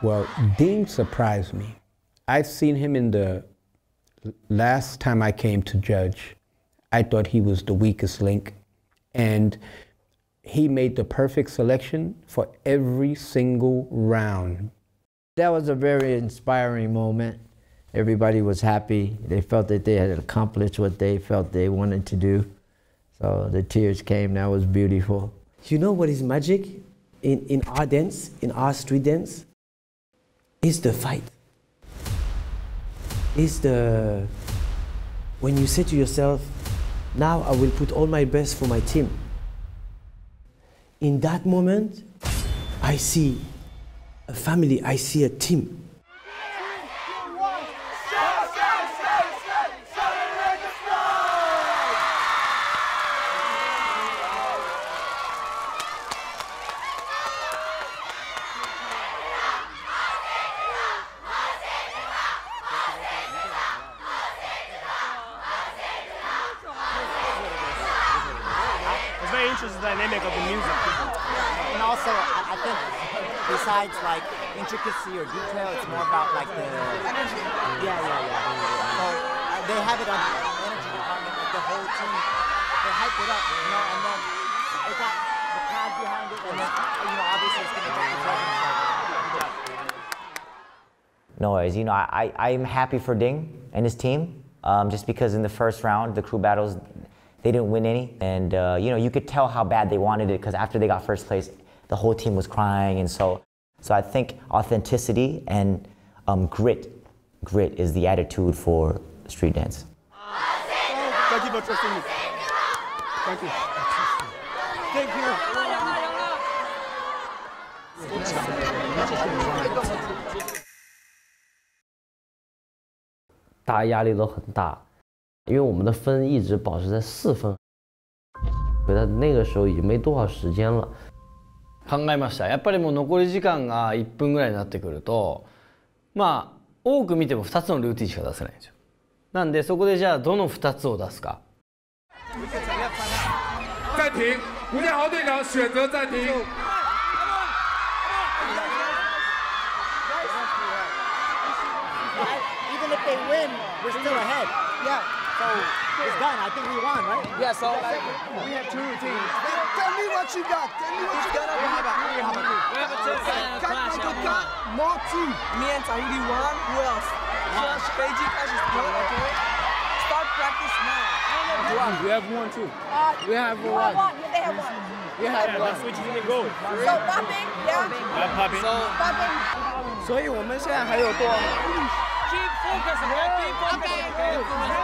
Well, Ding surprised me. I've seen him in the last time I came to judge. I thought he was the weakest link. And he made the perfect selection for every single round. That was a very inspiring moment. Everybody was happy. They felt that they had accomplished what they felt they wanted to do. So the tears came. That was beautiful. You know what is magic in, in our dance, in our street dance? Is the fight. Is the when you say to yourself, now I will put all my best for my team. In that moment, I see a family, I see a team. besides like intricacy or detail, it's more about like the energy. Yeah, yeah, yeah. So uh, they have it on energy department, like the whole team. They hype it up, you know, and then they got the crowd behind it, and then you know obviously it's gonna get the presence. No. You know, I, I, I'm happy for Ding and his team, um, just because in the first round, the crew battles, they didn't win any. And, uh, you know, you could tell how bad they wanted it because after they got first place, the whole team was crying. And so, so I think authenticity and um, grit, grit is the attitude for street dance. Thank you for trusting me. Thank you. Thank you. 大家压力都很大，因为我们的分一直保持在四分。觉得那个时候已经没多少时间了。考えましたやっぱりもう残り時間が1分ぐらいになってくるとまあ多く見ても2つのルーティンしか出せないんですよなんでそこでじゃあどの2つを出すか暂停，吴建豪队长选择暂停。they win, we're still ahead. Yeah. So it's done. I think we won, right? Yeah, so like, we have two routines. Tell me what you got. Tell me what you got. We have a, we have a two. We have a two. Got Michael got more two. Me and Tahiti won. Who else? Josh, KG, Cash is good. Okay. Start practice now. One. We have one too. We have You one. have one. They have one. We have one. Which is gonna go. So popping, yeah. popping. So popping. 所以我们现在还有多。 Keep focus, okay? Keep focus, okay?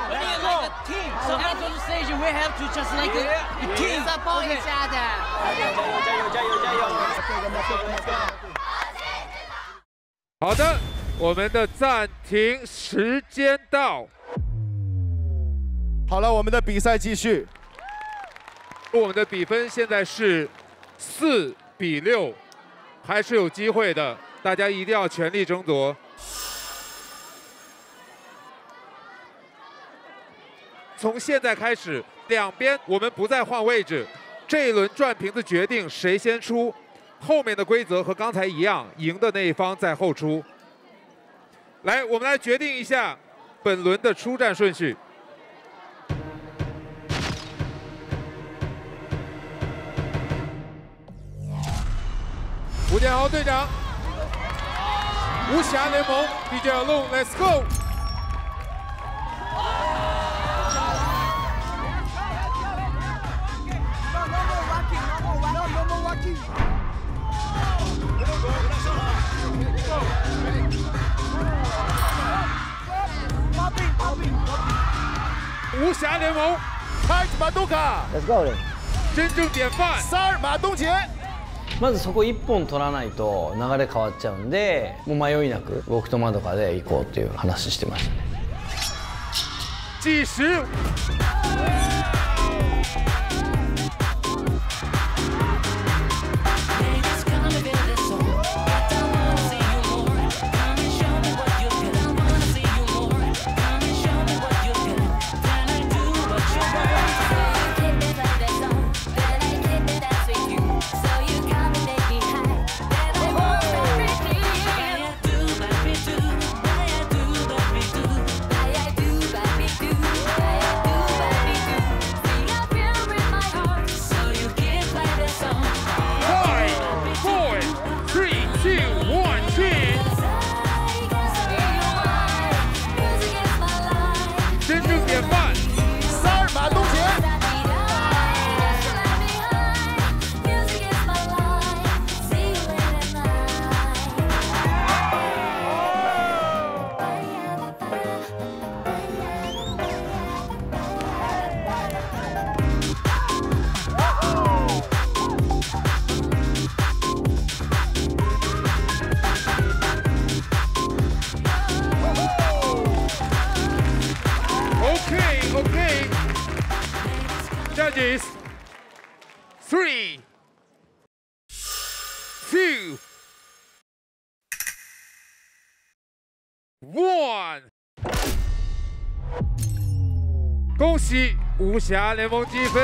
We need like a team. So after the stage, we have to just like a, a team. Support each other. 加油加油加油加油！好的，我们的暂停时间到。好了，我们的比赛继续。我们的比分现在是四比六，还是有机会的，大家一定要全力争夺。从现在开始，两边我们不再换位置，这一轮转瓶子决定谁先出。后面的规则和刚才一样，赢的那一方在后出。来，我们来决定一下本轮的出战顺序。吴建豪队长，无暇联盟 DJ Alone，Let's go！无暇联盟，开始马东卡，Let's go. 真正典范。三二马东杰。まずそこ1本取らないと流れ変わっちゃうんでもう迷いなく僕とまどかで行こうっていう話してましたね计时。无暇联盟积分。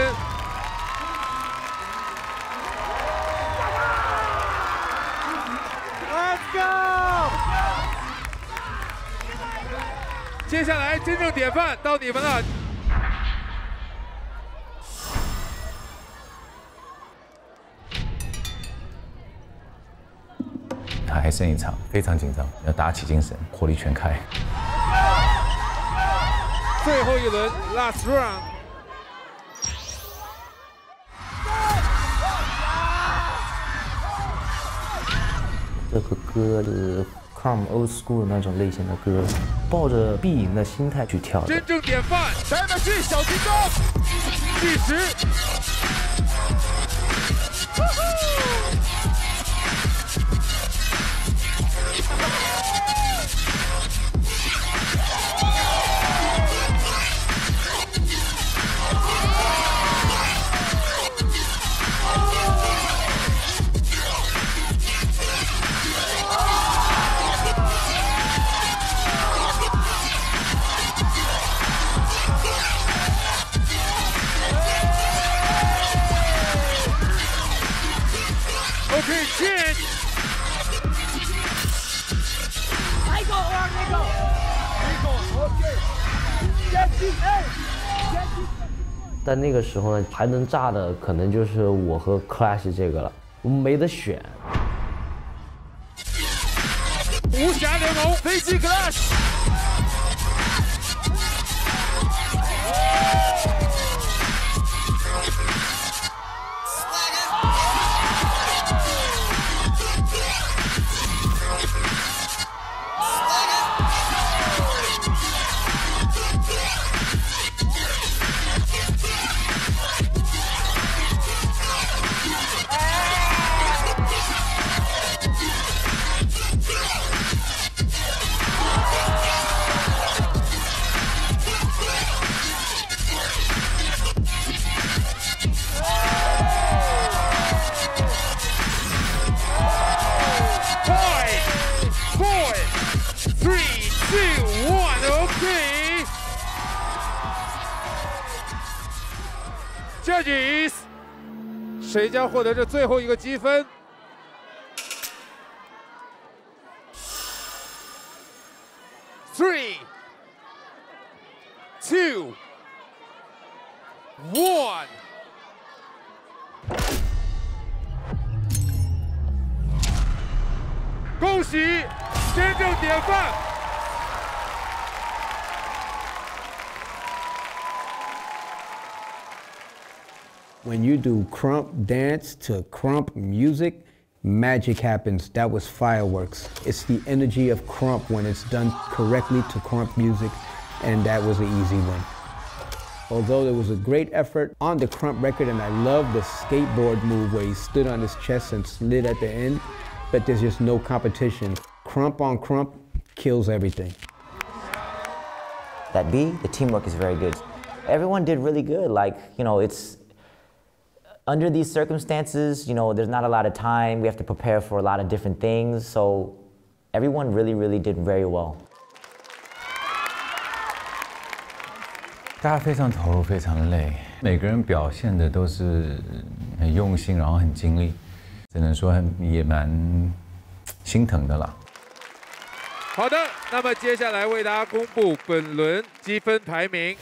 go！接下来真正典范到你们了。他还剩一场，非常紧张，要打起精神，火力全开。最后一轮 last round，这个歌是 Come Old School 那种类型的歌，抱着必赢的心态去跳的。真正典范，来的是小金刚，计时。那个时候呢，还能炸的可能就是我和 Clash 这个了，我们没得选。无暇联盟飞机 Clash。Judges，谁将获得这最后一个积分？When you do crump dance to crump music, magic happens. That was fireworks. It's the energy of crump when it's done correctly to crump music, and that was an easy win. Although there was a great effort on the crump record, and I love the skateboard move where he stood on his chest and slid at the end, but there's just no competition. Crump on crump kills everything. That B, the teamwork is very good. Everyone did really good. Like, you know, it's under these circumstances, you know, there's not a lot of time. We have to prepare for a lot of different things. So everyone really, really did very well. 大家非常投入，非常累，每个人表现的都是很用心，然后很尽力，只能说很也蛮心疼的了。好的，那么接下来为大家公布本轮积分排名。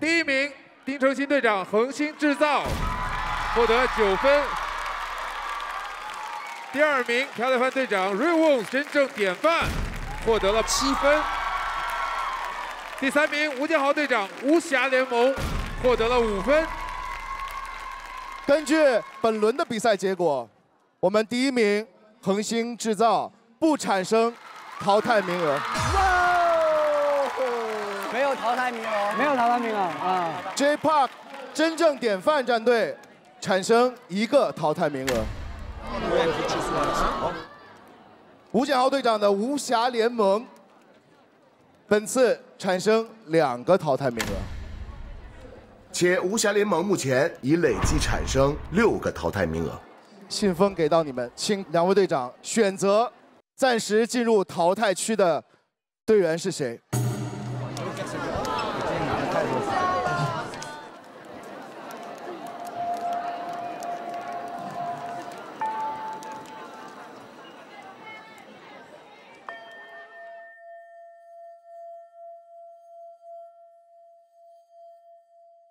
第一名，丁程鑫队长恒星制造，获得九分。第二名，朴磊范队长 r e w o n 真正典范，获得了七分。第三名，吴建豪队长无暇联盟，获得了五分。根据本轮的比赛结果，我们第一名恒星制造不产生淘汰名额。没有淘汰名额，没有淘汰名额啊。J Park 真正典范战队产生一个淘汰名额。吴建豪队长的无暇联盟本次产生两个淘汰名额。且无暇联盟目前已累计产生六个淘汰名额。信封给到你们，请两位队长选择暂时进入淘汰区的队员是谁？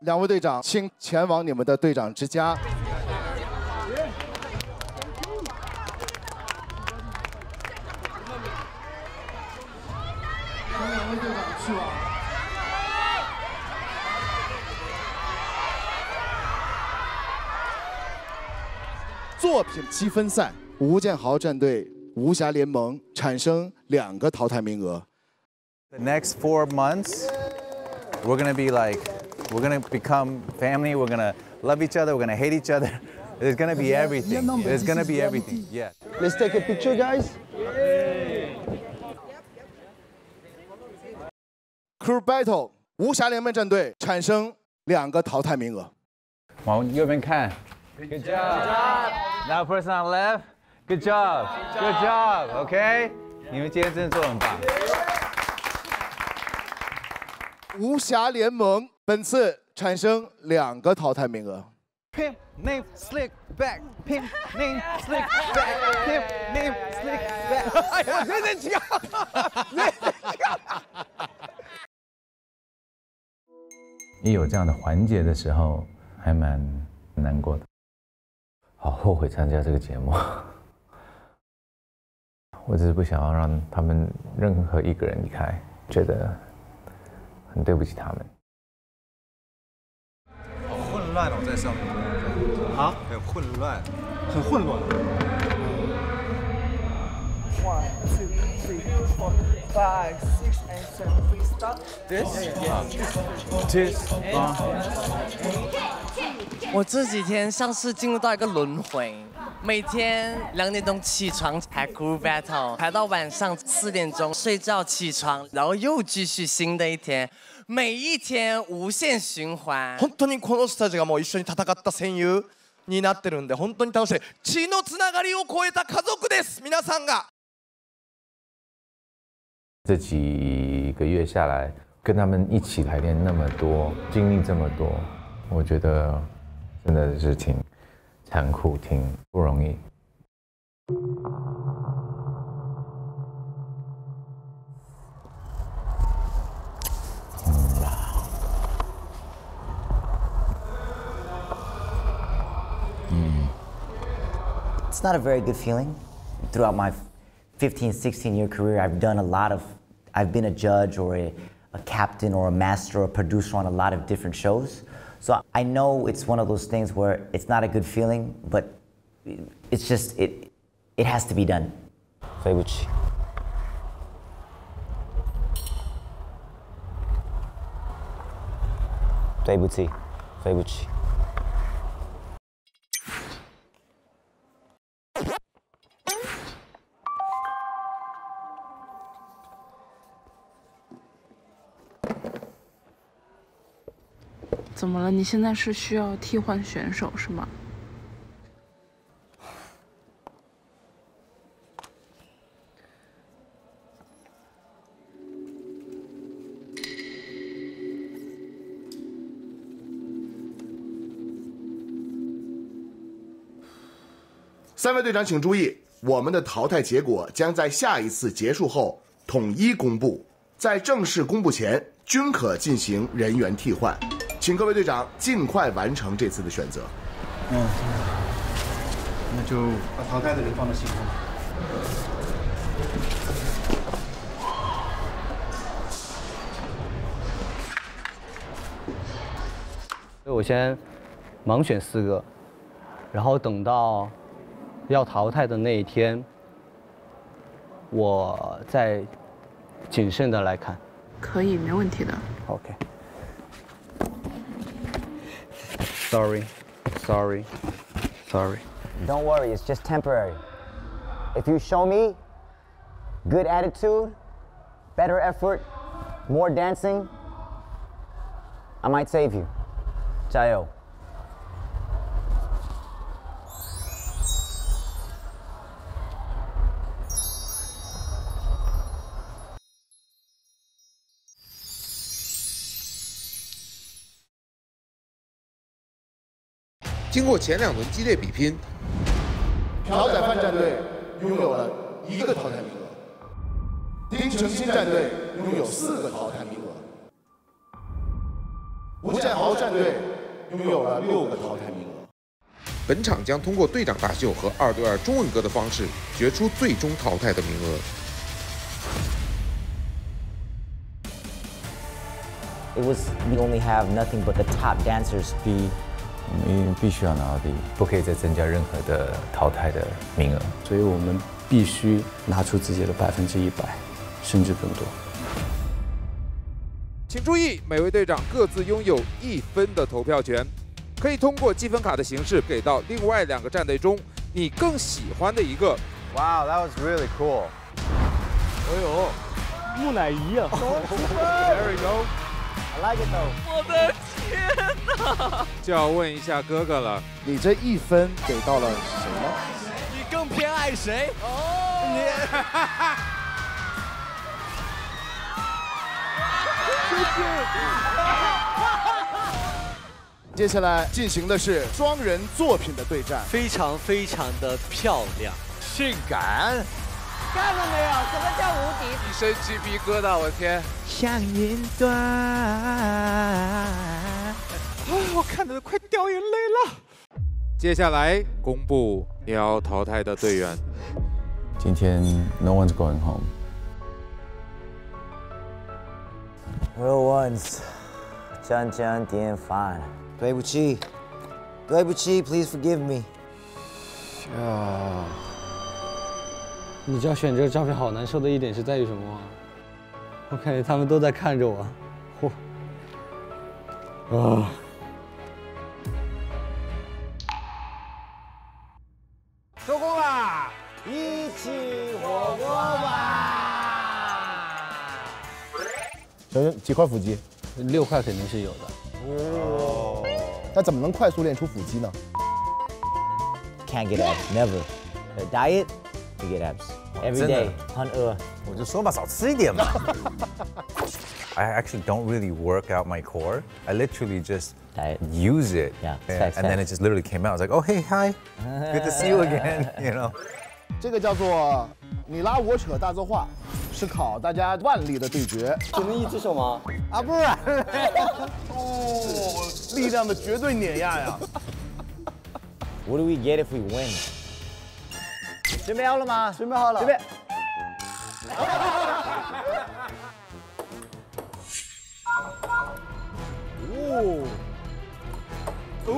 两位队长，请前往你们的队长之家。作品积分赛，吴建豪战队无暇联盟产生两个淘汰名额。The next four months, we're gonna be like, we're gonna become family. We're gonna love each other. We're gonna hate each other. *laughs* There's gonna be everything. There's gonna be everything. Yeah. Let's take a picture, guys. Crew Battle 无暇联盟战队产生两个淘汰名额。往右边看。 Good job. Now person on left. Good job. Good job. OK. 你们今天真的做得很棒。 无暇联盟本次产生两个淘汰名额。Pimp name slick back. Pimp name slick back. Pimp name slick back. *laughs* 一有这样的环节的时候，还蛮难过的。好后悔参加这个节目，*laughs* 我只是不想要让他们任何一个人离开，觉得很对不起他们。好混乱哦，在上面。啊？很混乱。很混乱。One, two, three, four, five, six, and seven. Please stop. This? This. 我这几天像是进入到一个轮回，每天两点钟起床排 crew battle，排到晚上四点钟睡觉起床，然后又继续新的一天，每一天无限循环。本当にこの人たちがもう一緒に戦った戦友になってるんで本当に楽しい血のつながりを超えた家族です皆さんが这几个月下来，跟他们一起排练那么多，经历这么多，我觉得真的是挺 残酷、挺不容易。It's not a very good feeling. Throughout my 15, 16 year career, I've done a lot of, I've been a judge or a, a captain or a master or a producer on a lot of different shows. So I know it's one of those things where it's not a good feeling, but it's just, it, it has to be done. Fabucci. Fabucci. Fabucci. 怎么了？你现在是需要替换选手是吗？三位队长请注意，我们的淘汰结果将在下一次结束后统一公布，在正式公布前均可进行人员替换，请各位队长尽快完成这次的选择。嗯，那就把淘汰的人放到心上。所以我先盲选四个，然后等到要淘汰的那一天，我再谨慎的来看。可以，没问题的。OK。Sorry, sorry, sorry. Don't worry, it's just temporary. If you show me good attitude, better effort, more dancing, I might save you. 加经过前两轮激烈比拼，朴宰范战队拥有了一个淘汰名额，丁程鑫战队拥有四个淘汰名额。吴建豪战队拥有了六个淘汰名额。本场将通过队长大秀和二对二中文歌的方式决出最终淘汰的名额。It was we only have nothing but the top dancers be 因为必须要拿到第一，不可以再增加任何的淘汰的名额。所以我们必须拿出自己的百分之一百，甚至更多。请注意，每位队长各自拥有一分的投票权，可以通过积分卡的形式给到另外两个战队中你更喜欢的一个。Wow, that was really cool. 哎呦，木乃伊啊 *laughs* There we go. I like it though. 我的天哪！就要问一下哥哥了，你这一分给到了谁呢？你更偏爱谁？哦，你 *laughs* 接下来进行的是双人作品的对战，非常非常的漂亮，性感。看到没有？什么叫无敌？一身鸡皮疙瘩，我天！像云端。啊，我看的快掉眼泪了。接下来公布要淘汰的队员。今天 no one's going home。Real ones，江江点饭。对不起，对不起，Please forgive me。啊！你知道选这个照片好难受的一点是在于什么吗？我感觉他们都在看着我，我啊。收工啦！一起火锅吧！小熊几块腹肌？六块肯定是有的。哦。那怎么能快速练出腹肌呢 Can't get abs, never. A diet, you get abs every 真的 day. 很饿。我就说吧，少吃一点嘛。I actually don't really work out my core. I literally just use it. Yeah, And, facts, and then it facts. just literally came out. I was like, oh, hey, hi. Good to see you again. *laughs* You know. 这个叫做你拉我扯大字画，是考大家腕力的对决。只能一只手吗？啊，不然。哦，力量的绝对碾压呀！ What do *laughs* *laughs* we get if we win? 准备好了吗？准备好了。准备。 哦。哦。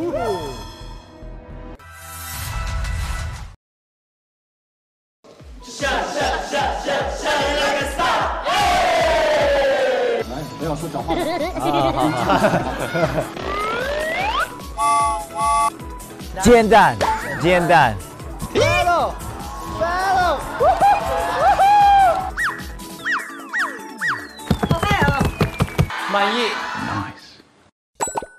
下下下下下来个 stop！来，不要说讲话。煎蛋，煎蛋。Battle battle！满意。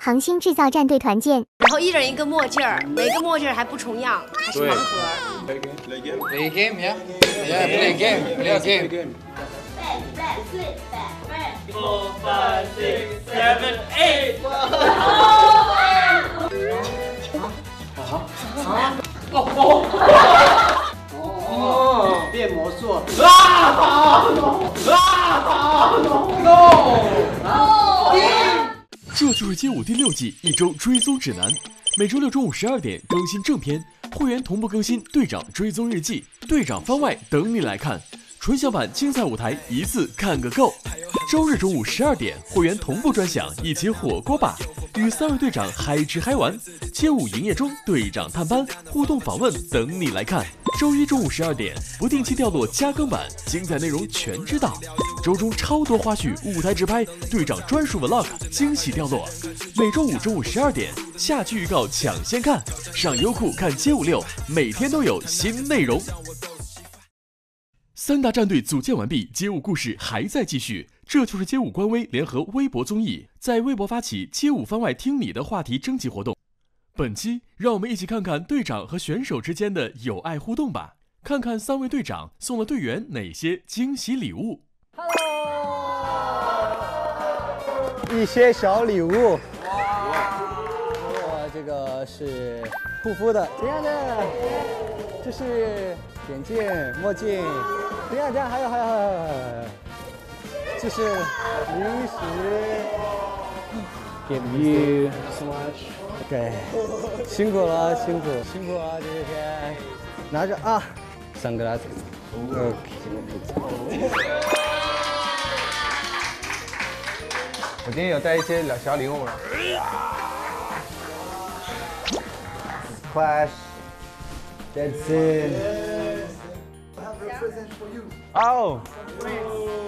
恒星制造战队团建，然后一人一个墨镜儿，每个墨镜还不重样，还是盲盒。Play game, yeah? Yeah, play game, play game. Four, five, six, seven, eight. 啊哦哦，变魔术啊！啊！No！这就是街舞第六季一周追踪指南，每周六中午十二点更新正片，会员同步更新队长追踪日记，队长番外等你来看，纯享版精彩舞台一次看个够。周日中午十二点，会员同步专享，一起火锅吧，与三位队长嗨吃嗨玩，街舞营业中队长探班互动访问等你来看。周一中午十二点，不定期掉落加更版，精彩内容全知道。周中超多花絮、舞台直拍、队长专属 vlog，惊喜掉落。每周五中午十二点，下期预告抢先看，上优酷看街舞六，每天都有新内容。三大战队组建完毕，街舞故事还在继续。这就是街舞官微联合微博综艺，在微博发起“街舞番外听你的”话题征集活动。本期让我们一起看看队长和选手之间的友爱互动吧，看看三位队长送了队员哪些惊喜礼物。一些小礼物。哇，这个是护肤的，这样的，这是眼镜、墨镜，这样这样，还有还有还有还有，这是零食，Give you so much. OK，辛苦了，辛苦辛苦了，这些天。拿着啊，sunglasses。OK。我今天有带一些小礼物了。Clash. Jetson. Oh,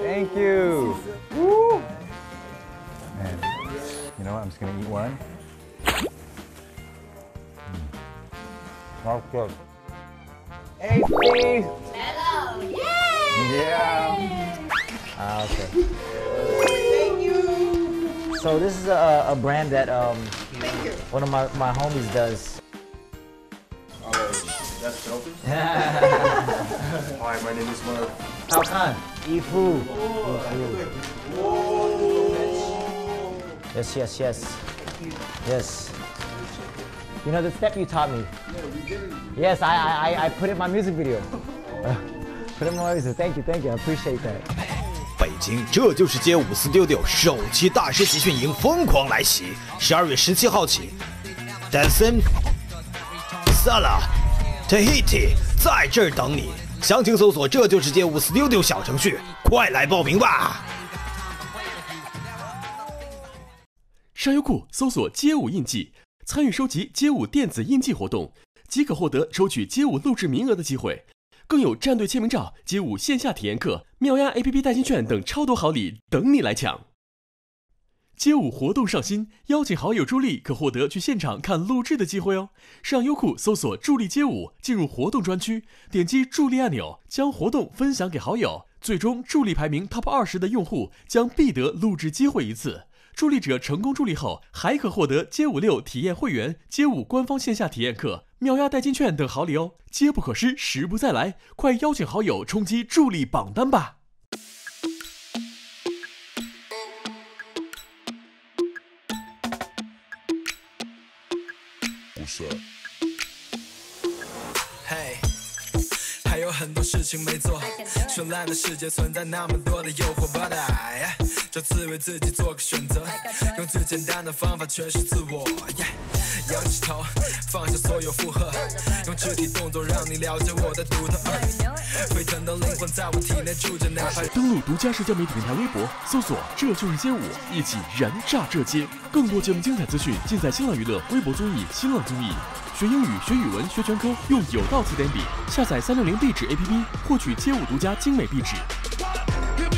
thank you. Woo. Man, you know what? I'm just gonna eat one. That's good. Hey, Steve. Hello. Yay! Yeah. Ah, okay. Thank you. So this is a, a brand that um, one of my, my homies does. That's selfish. *laughs* Hi, my name is Mark. How Khan. Ifu. Yes, yes, yes. Yes. You know the step you taught me? Yes, I, I, I- put it in my music video. put it in my music. Thank you, thank you. I appreciate that. 北京，这就是街舞 Studio 首期大师集训营疯狂来袭，十二月十七号起，Dancing、Sala、Tahiti 在这儿等你。详情搜索“这就是街舞 Studio” 小程序，快来报名吧！上优酷搜索“街舞印记”，参与收集街舞电子印记活动，即可获得抽取街舞录制名额的机会，更有战队签名照、街舞线下体验课、妙鸭 APP 代金券等超多好礼等你来抢。街舞活动上新，邀请好友助力可获得去现场看录制的机会哦。上优酷搜索“助力街舞”，进入活动专区，点击助力按钮，将活动分享给好友。最终助力排名 TOP 二十的用户将必得录制机会一次。助力者成功助力后，还可获得街舞六体验会员、街舞官方线下体验课、秒压代金券等好礼哦。机不可失，时不再来，快邀请好友冲击助力榜单吧！嘿，还有很多事情没做，绚烂的世界存在那么多的诱惑，But I 这次为自己做个选择，用最简单的方法诠释自我。仰起头，放下所有负荷，用肢体动作让你了解我的独特。沸腾的灵魂在我体内住着，哪怕登录独家社交媒体平台微博，搜索“这就是街舞”，一起燃炸这街。更多节目精彩资讯尽在新浪娱乐微博综艺、新浪综艺。学英语、学语文、学全科，用有道词典笔。下载三六零壁纸 APP，获取街舞独家精美壁纸。